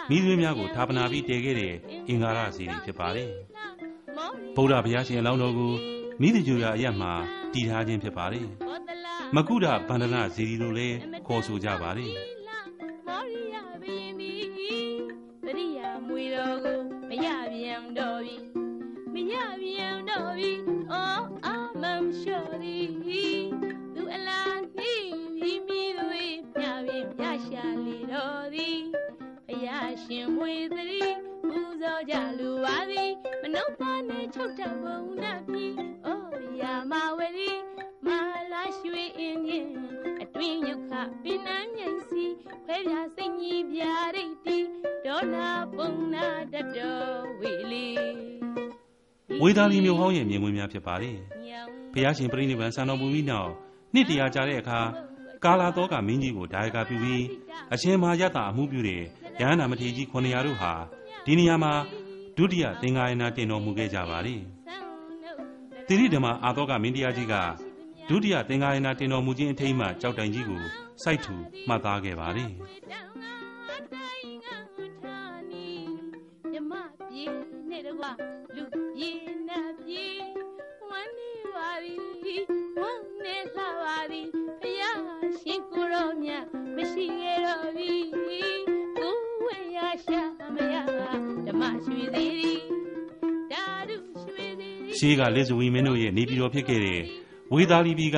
မိသွေးများကိုဌာပနာပြီးတည်ခဲ့တဲ့အင်္ဂါရဇေဒီဖြစ်ပါတယ်ဗုဒ္ဓဘုရားရှင်အလောင်းတော်ကိုမိသကြူရာအရက်မှာတည်ထားခြင်းဖြစ်ပါတယ်မကုဒဗန္ဒနာဇေဒီလို့လည်းခေါ်ဆိုကြပါတယ် မွေတော်ကိုမရပြန်တော့ပြီမရပြန်တော့ပြီအော်အာမမ်လျှော်သည်သူအလားနှီးပြီးမိသွေးပြပြင်ပြရှာလေတော်သည်ဘု ရားရှင်မွေသတိပူဇော်ကြလိုပါသည်မနုဿာနဲ့ချုပ်တတ်ပုံနဲ့ပြီအော်ရာမဝရီမာလာရွှေအင်းရင်အတွင်ယုခပင်နှမ်းမြိန်စီခွဲပြစိတ်ကြီးပြရိတ်တီဒေါနာပုံနာတတော်ဝေလီဝေသာလီမျိုးဟောင်းရဲ့မြင်ကွင်းများဖြစ်ပါတယ်ညောင်ဘုရားရှင်ပြိဋိဘံစံတော်မူပြီးနောက်နှစ်တရာကြာတဲ့အခါကာလာတောကမင်းကြီးကိုဒါယကာပြုပြီးအရှင်မဟာယတအမှုပြုတဲ့ ရဟန္တာမထေရကြီး900တို့ဟာဒီနေရာမှာဒုတိယသင်္ဃာယနာတင်တော်မူခဲ့ကြပါတယ်ဆန်းနှုတ်။တိရိဓမ္မအာသောကမင်းတရားကြီးကဒုတိယသင်္ဃာယနာတင်တော်မူခြင်းအထိမ်းအမှကြောက်တိုင်ကြီးကိုစိုက်ထူမှတ်သားခဲ့ပါတယ်ဝေတံငါတိုင်းငါထာနီမြမပြေနဲ့တကွာလူပြေနဲ့ပြေဝမ်းနေပါသည်ဝမ်းနေလှပါသည် ရှေးကလက်ဇဝီမင်းတို့ရဲ့နေပြည်တော်ဖြစ်ခဲ့တဲ့ဝေသာလီပြည်က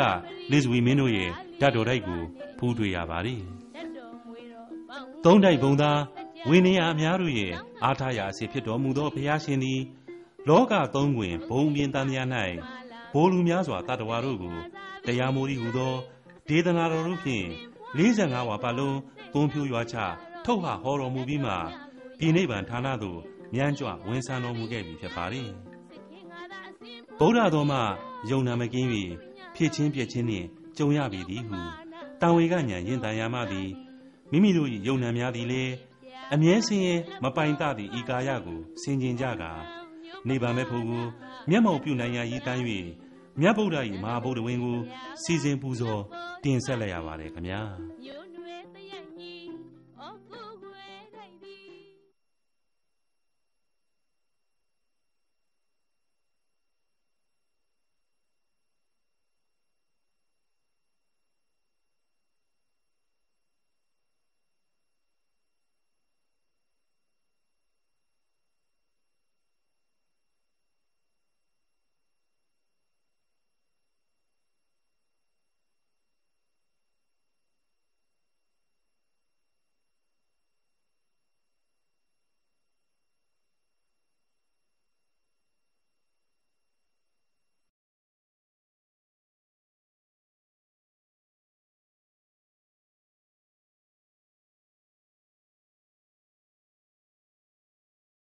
လက်ဇဝီမင်းတို့ရဲ့ဓာတ်တော်တိုက်ကိုဖူးတွေ့ရပါတယ်။တတ်တော်မွေတော်ပေါင်းသုံးတိုက်ဘုံသားဝိနည်းအများတို့ရဲ့အားထားရာအစီဖြစ်တော်မူသောဘုရားရှင်သည်လောကသုံးတွင်ဘုံပြင်းတန်များ၌ဘိုလ်လူများစွာတတ္တဝါတို့ကိုတရားမိုးရီဟူသောဒေသနာတော်တို့ဖြင့်45ဝါပတ်လုံးသုံးဖြိုးရွာချထုတ်ဟဟောတော်မူပြီးမှပြည်နိဗ္ဗာန်ဌာနသို့မြန်းကြွဝန်ဆန်းတော်မူခဲ့ပြီဖြစ်ပါသည် ဗုဒ္ဓတော်မှယုံနာမကင်း၍ဖြစ်ချင်းပြက်ချင်းနှင့်ကြုံရပြီသည်ဟုတံဝေကညာရင်တန်ယာမသည်မိမိတို့၏ယုံနာများသည်လည်းအမြဲစင်းရဲမပိုင်တသည့်ဤကာယကိုဆင်ခြင်ကြကာနေဗ္ဗာန်မဲ့ဖို့ကိုမျက်မှောက်ပြုနိုင်ရာရည်တမ်း၍မြတ်ဗုဒ္ဓ၏မဟာဗုဒ္ဓဝင်းကိုစီစဉ်ပူဇော်တင်ဆက်လိုက်ရပါတယ်ခင်ဗျာမျိုး